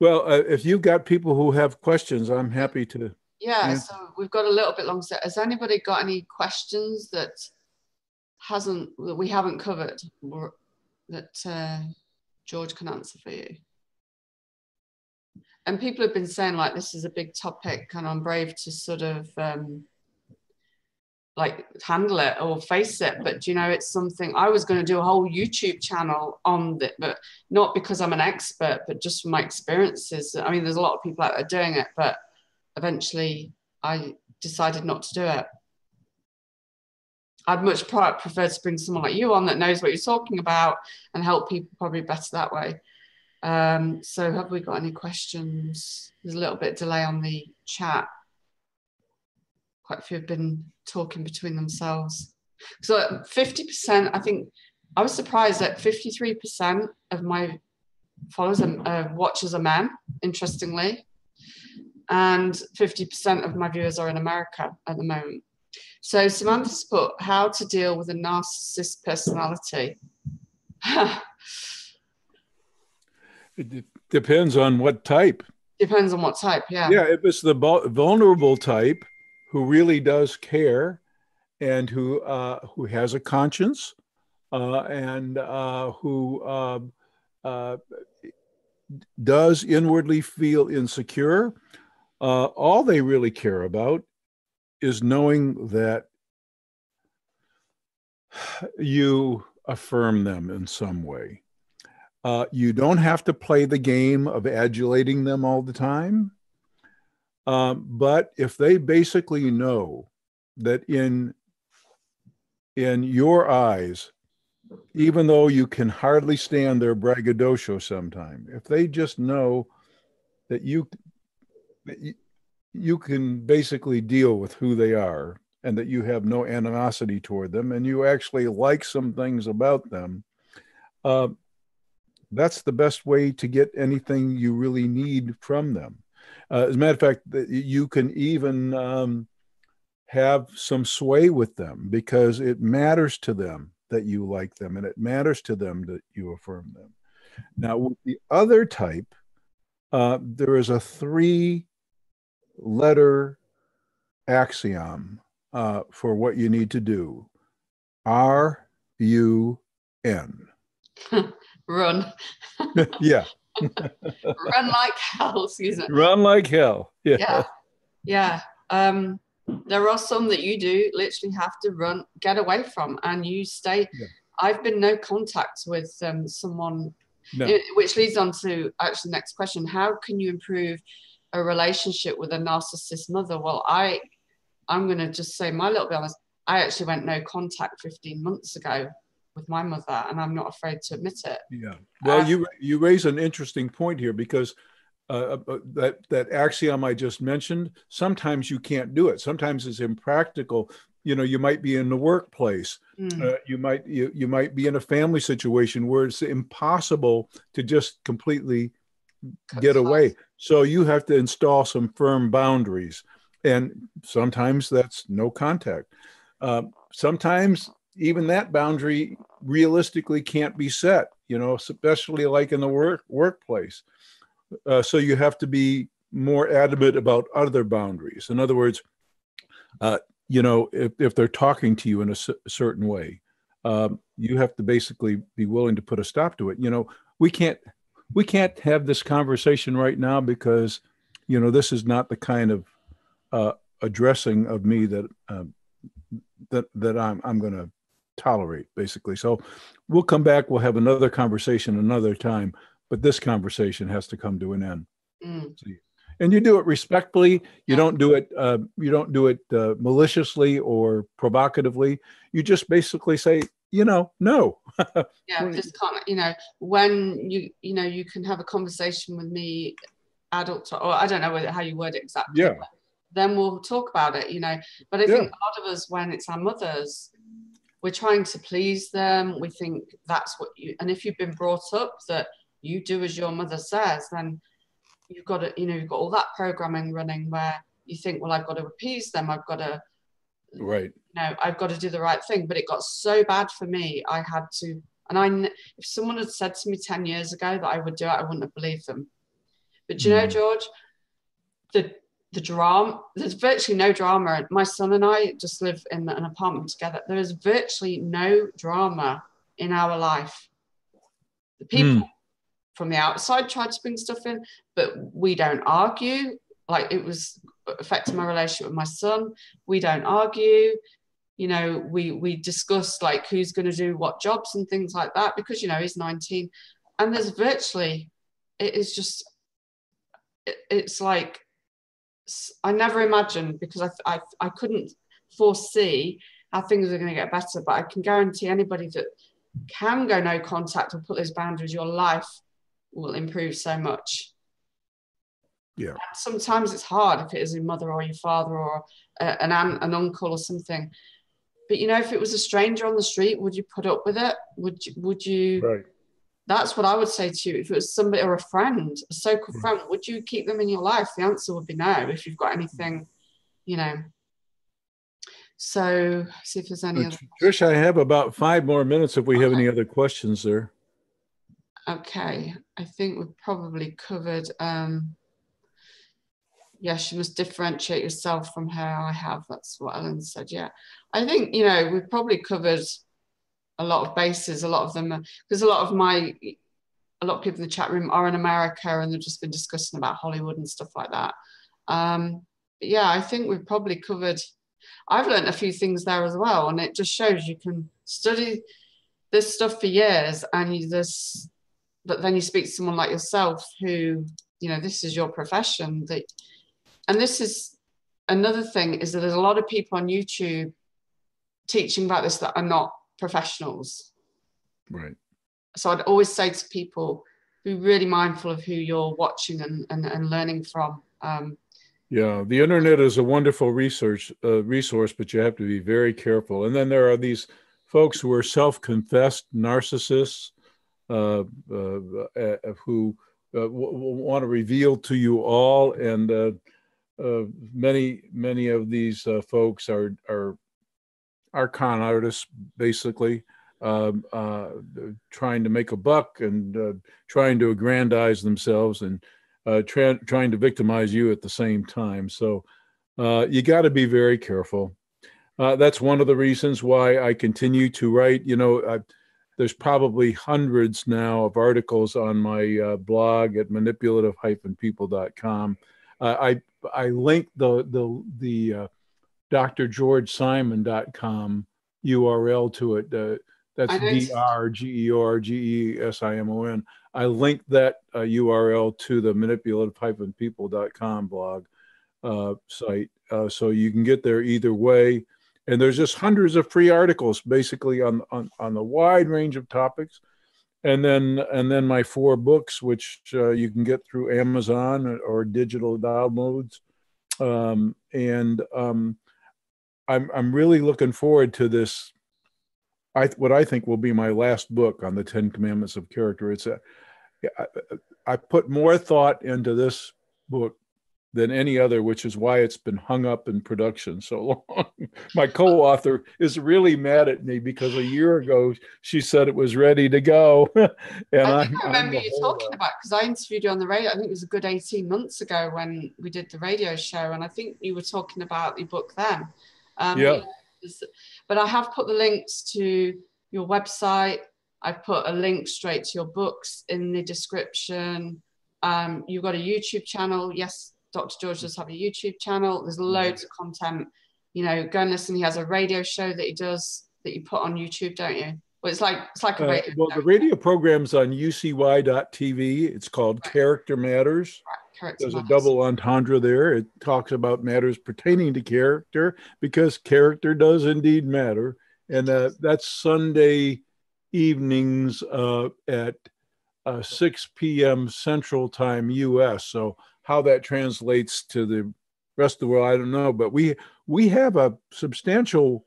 Well, uh, if you've got people who have questions, I'm happy to.
Yeah,
Yeah.
so we've got a little bit long. So has anybody got any questions that hasn't that we haven't covered or that uh, George can answer for you? And people have been saying like this is a big topic, and I'm brave to sort of um, like handle it or face it. But you know, it's something I was going to do a whole YouTube channel on it, but not because I'm an expert, but just from my experiences. I mean, there's a lot of people out there doing it, but eventually I decided not to do it. I'd much prefer to bring someone like you on that knows what you're talking about and help people probably better that way. Um, so have we got any questions? There's a little bit delay on the chat. Quite a few have been talking between themselves. So 50%, I think I was surprised that 53% of my followers and uh, watchers are men, interestingly. And 50% of my viewers are in America at the moment. So Samantha's put how to deal with a narcissist personality.
It de- depends on what type.
Depends on what type, yeah.
Yeah, if it's the vul- vulnerable type who really does care and who uh, who has a conscience uh, and uh, who um, uh, does inwardly feel insecure, uh, all they really care about is knowing that you affirm them in some way. Uh, you don't have to play the game of adulating them all the time. Um, but if they basically know that in in your eyes, even though you can hardly stand their braggadocio sometime, if they just know that you that you, can basically deal with who they are and that you have no animosity toward them and you actually like some things about them, uh, that's the best way to get anything you really need from them. Uh, as a matter of fact, you can even um, have some sway with them because it matters to them that you like them and it matters to them that you affirm them. Now, with the other type, uh, there is a three letter axiom uh, for what you need to do R U N.
Run.
yeah,
Run like hell, Susan.
run like hell. Yeah.
Yeah. Yeah. Um, there are some that you do literally have to run, get away from, and you stay.
Yeah.
I've been no contact with um, someone,
No.
it- which leads on to actually the next question: How can you improve a relationship with a narcissist mother? Well, I, I'm going to just say my little bit honest. I actually went no contact 15 months ago with my mother, and I'm not afraid to admit it.
Yeah. Well,
Uh,
you you raise an interesting point here because uh, uh, that that axiom I just mentioned. Sometimes you can't do it. Sometimes it's impractical. You know, you might be in the workplace.
Mm.
Uh, you might you, you might be in a family situation where it's impossible to just completely get away. So you have to install some firm boundaries, and sometimes that's no contact. Uh, sometimes even that boundary realistically can't be set. You know, especially like in the work workplace. Uh, so you have to be more adamant about other boundaries. In other words, uh, you know, if, if they're talking to you in a certain way, um, you have to basically be willing to put a stop to it. You know, we can't we can't have this conversation right now because you know this is not the kind of uh, addressing of me that um, that that I'm I'm going to tolerate basically. So we'll come back. We'll have another conversation another time, but this conversation has to come to an end.
Mm.
and you do it respectfully. You don't do it. Uh, you don't do it uh, maliciously or provocatively. You just basically say, you know, no.
yeah, just can't. You know, when you you know you can have a conversation with me, adult or I don't know how you word it exactly.
Yeah.
Then we'll talk about it. You know, but I yeah. think a lot of us, when it's our mothers, we're trying to please them. We think that's what you. And if you've been brought up that you do as your mother says, then you've got to, you know, you've got all that programming running where you think, well, I've got to appease them. I've got to,
right.
You know, I've got to do the right thing. But it got so bad for me. I had to, and I, if someone had said to me 10 years ago that I would do it, I wouldn't have believed them. But you know, mm. George, the, the drama, there's virtually no drama. My son and I just live in an apartment together. There is virtually no drama in our life. The people mm from the outside try to bring stuff in, but we don't argue. Like it was affecting my relationship with my son. We don't argue. You know, we we discuss like who's going to do what jobs and things like that because you know he's 19, and there's virtually it is just it, it's like I never imagined because I, I I couldn't foresee how things are going to get better, but I can guarantee anybody that can go no contact or put those boundaries, your life will improve so much.
Yeah.
Sometimes it's hard if it is your mother or your father or a, an aunt, an uncle or something. But you know, if it was a stranger on the street, would you put up with it? Would you? Would you?
Right.
That's what I would say to you. If it was somebody or a friend, a so-called mm. friend, would you keep them in your life? The answer would be no. If you've got anything, you know. So, see if there's any other.
Trish, I have about five more minutes. If we okay. have any other questions there.
Okay, I think we've probably covered. Um, yes, you must differentiate yourself from her. I have. That's what Ellen said. Yeah, I think you know we've probably covered a lot of bases. A lot of them because a lot of my a lot of people in the chat room are in America and they've just been discussing about Hollywood and stuff like that. Um, but yeah, I think we've probably covered. I've learned a few things there as well, and it just shows you can study this stuff for years and you just but then you speak to someone like yourself who you know this is your profession that and this is another thing is that there's a lot of people on youtube teaching about this that are not professionals.
Right.
So i'd always say to people be really mindful of who you're watching and, and, and learning from. Um,
yeah the internet is a wonderful research uh, resource but you have to be very careful. And then there are these folks who are self-confessed narcissists uh, uh, uh, who want to reveal to you all. And many, many of these folks are, are, are con artists, basically. Um, uh, trying to make a buck and uh, trying to aggrandize themselves and uh, tra- trying to victimize you at the same time. So you got to be very careful. that's one of the reasons why I continue to write. You know, I, there's probably hundreds now of articles on my uh, blog at manipulative-people.com. Uh, I I linked the the the uh, drgeorgesimon.com URL to it. Uh, that's D R G E R G E S I M O N. I linked that URL uh, to the manipulative-people.com blog uh, site, uh, so you can get there either way and there's just hundreds of free articles basically on, on, on the wide range of topics and then and then my four books which uh, you can get through amazon or digital downloads um, and um, I'm, I'm really looking forward to this I, what i think will be my last book on the 10 commandments of character it's a I, I put more thought into this book than any other, which is why it's been hung up in production so long. My co author is really mad at me because a year ago she said it was ready to go.
and I, think I remember you talking about because I interviewed you on the radio. I think it was a good 18 months ago when we did the radio show. And I think you were talking about the book then.
Um, yeah.
But I have put the links to your website. I've put a link straight to your books in the description. Um, you've got a YouTube channel. Yes, Dr. George does have a YouTube channel. There's loads of content. You know, go and listen. He has a radio show that he does that you put on YouTube, don't you? Well, it's like it's like a
radio. Uh, well, the radio program's on UCY.tv. It's called right. Character Matters.
Right. character
there's a double entendre there. It talks about matters pertaining to character because character does indeed matter, and uh, that's Sunday evenings uh, at uh, 6 p.m. Central Time U.S. So how that translates to the rest of the world, I don't know, but we we have a substantial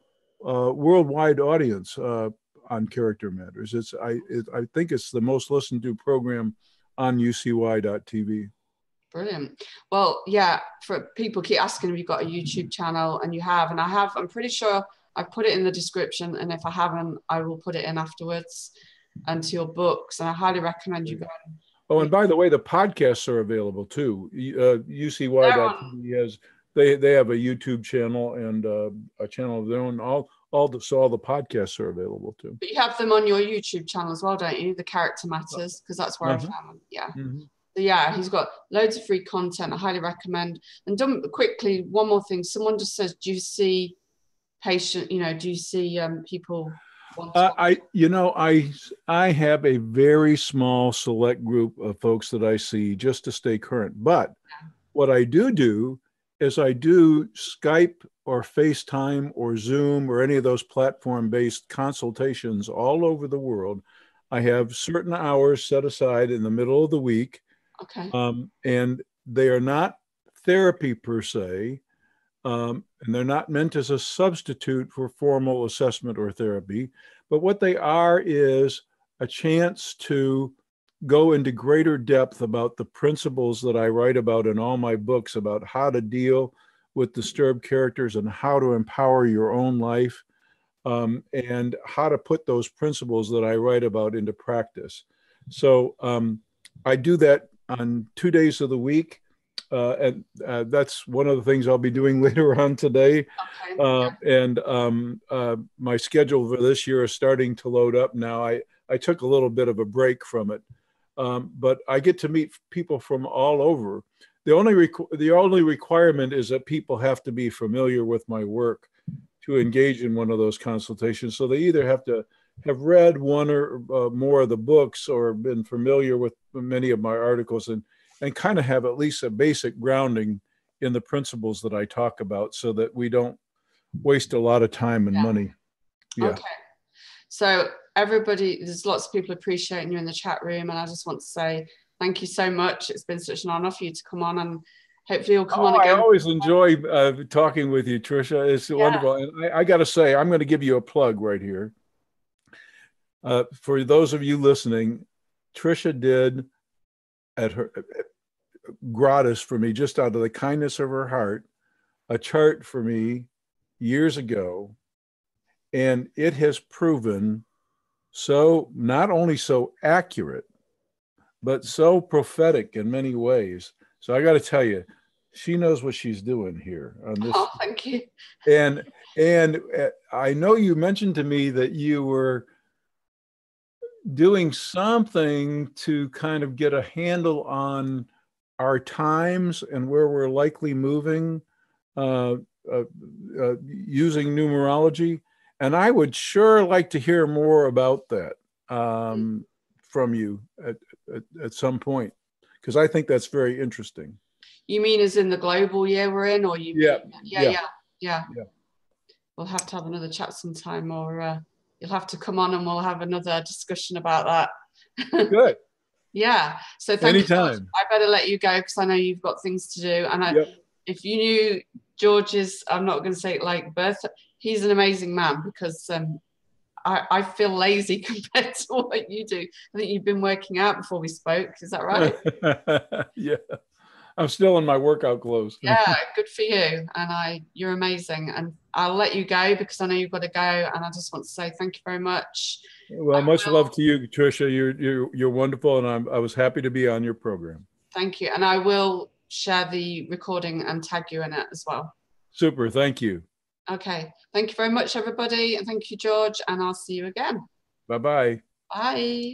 uh, worldwide audience uh, on character matters. It's I it, I think it's the most listened to program on UCY.tv.
Brilliant. Well, yeah, for people keep asking if you've got a YouTube channel and you have, and I have, I'm pretty sure I put it in the description. And if I haven't, I will put it in afterwards and to your books. And I highly recommend you go.
Oh, and by the way, the podcasts are available too. Uh, UCY.tv has they they have a YouTube channel and uh, a channel of their own. All all the so all the podcasts are available too.
But you have them on your YouTube channel as well, don't you? The Character Matters, because that's where
Uh-huh.
I found them. Yeah.
Mhm.
So yeah, he's got loads of free content. I highly recommend. And done quickly, one more thing. Someone just says, "Do you see patient? You know, do you see um, people?"
Uh, I you know I I have a very small select group of folks that I see just to stay current. But what I do do is I do Skype or FaceTime or Zoom or any of those platform based consultations all over the world. I have certain hours set aside in the middle of the week
okay.
um, and they are not therapy per se, um, and they're not meant as a substitute for formal assessment or therapy. But what they are is a chance to go into greater depth about the principles that I write about in all my books about how to deal with disturbed characters and how to empower your own life um, and how to put those principles that I write about into practice. So um, I do that on two days of the week. Uh, and uh, that's one of the things I'll be doing later on today.
Okay.
Uh, and um, uh, my schedule for this year is starting to load up now. I, I took a little bit of a break from it, um, but I get to meet people from all over. The only requ- the only requirement is that people have to be familiar with my work to engage in one of those consultations. So they either have to have read one or uh, more of the books or been familiar with many of my articles and and kind of have at least a basic grounding in the principles that I talk about so that we don't waste a lot of time and
Yeah.
money. Yeah.
Okay. So everybody, there's lots of people appreciating you in the chat room, and I just want to say thank you so much. It's been such an honor for you to come on, and hopefully you'll come
Oh,
on again.
I always enjoy uh, talking with you, Trisha. It's wonderful. And I, I got to say, I'm going to give you a plug right here. Uh, for those of you listening, Trisha did at her gratis for me, just out of the kindness of her heart, a chart for me years ago. And it has proven so not only so accurate, but so prophetic in many ways. So I got to tell you, she knows what she's doing here on this.
Oh, thank you.
And and uh, I know you mentioned to me that you were doing something to kind of get a handle on our times and where we're likely moving uh, uh, uh, using numerology. And I would sure like to hear more about that um, from you at, at, at some point, because I think that's very interesting.
You mean as in the global year we're in, or you?
Yeah,
mean, yeah,
yeah.
yeah, yeah,
Yeah.
We'll have to have another chat sometime, or uh, you'll have to come on and we'll have another discussion about that.
Good.
yeah. So thank you.
Anytime.
I better let you go because I know you've got things to do. And I,
Yep.
if you knew George's, I'm not going to say it like birth. He's an amazing man because um, I, I feel lazy compared to what you do. I think you've been working out before we spoke. Is that right?
yeah. I'm still in my workout clothes.
yeah, good for you. And I, you're amazing. And I'll let you go because I know you've got to go. And I just want to say thank you very much.
Well,
I
much
will-
love to you, Trisha. You're you're you're wonderful, and I'm, I was happy to be on your program.
Thank you. And I will share the recording and tag you in it as well.
Super. Thank you.
Okay. Thank you very much, everybody. And thank you, George. And I'll see you again.
Bye bye.
Bye.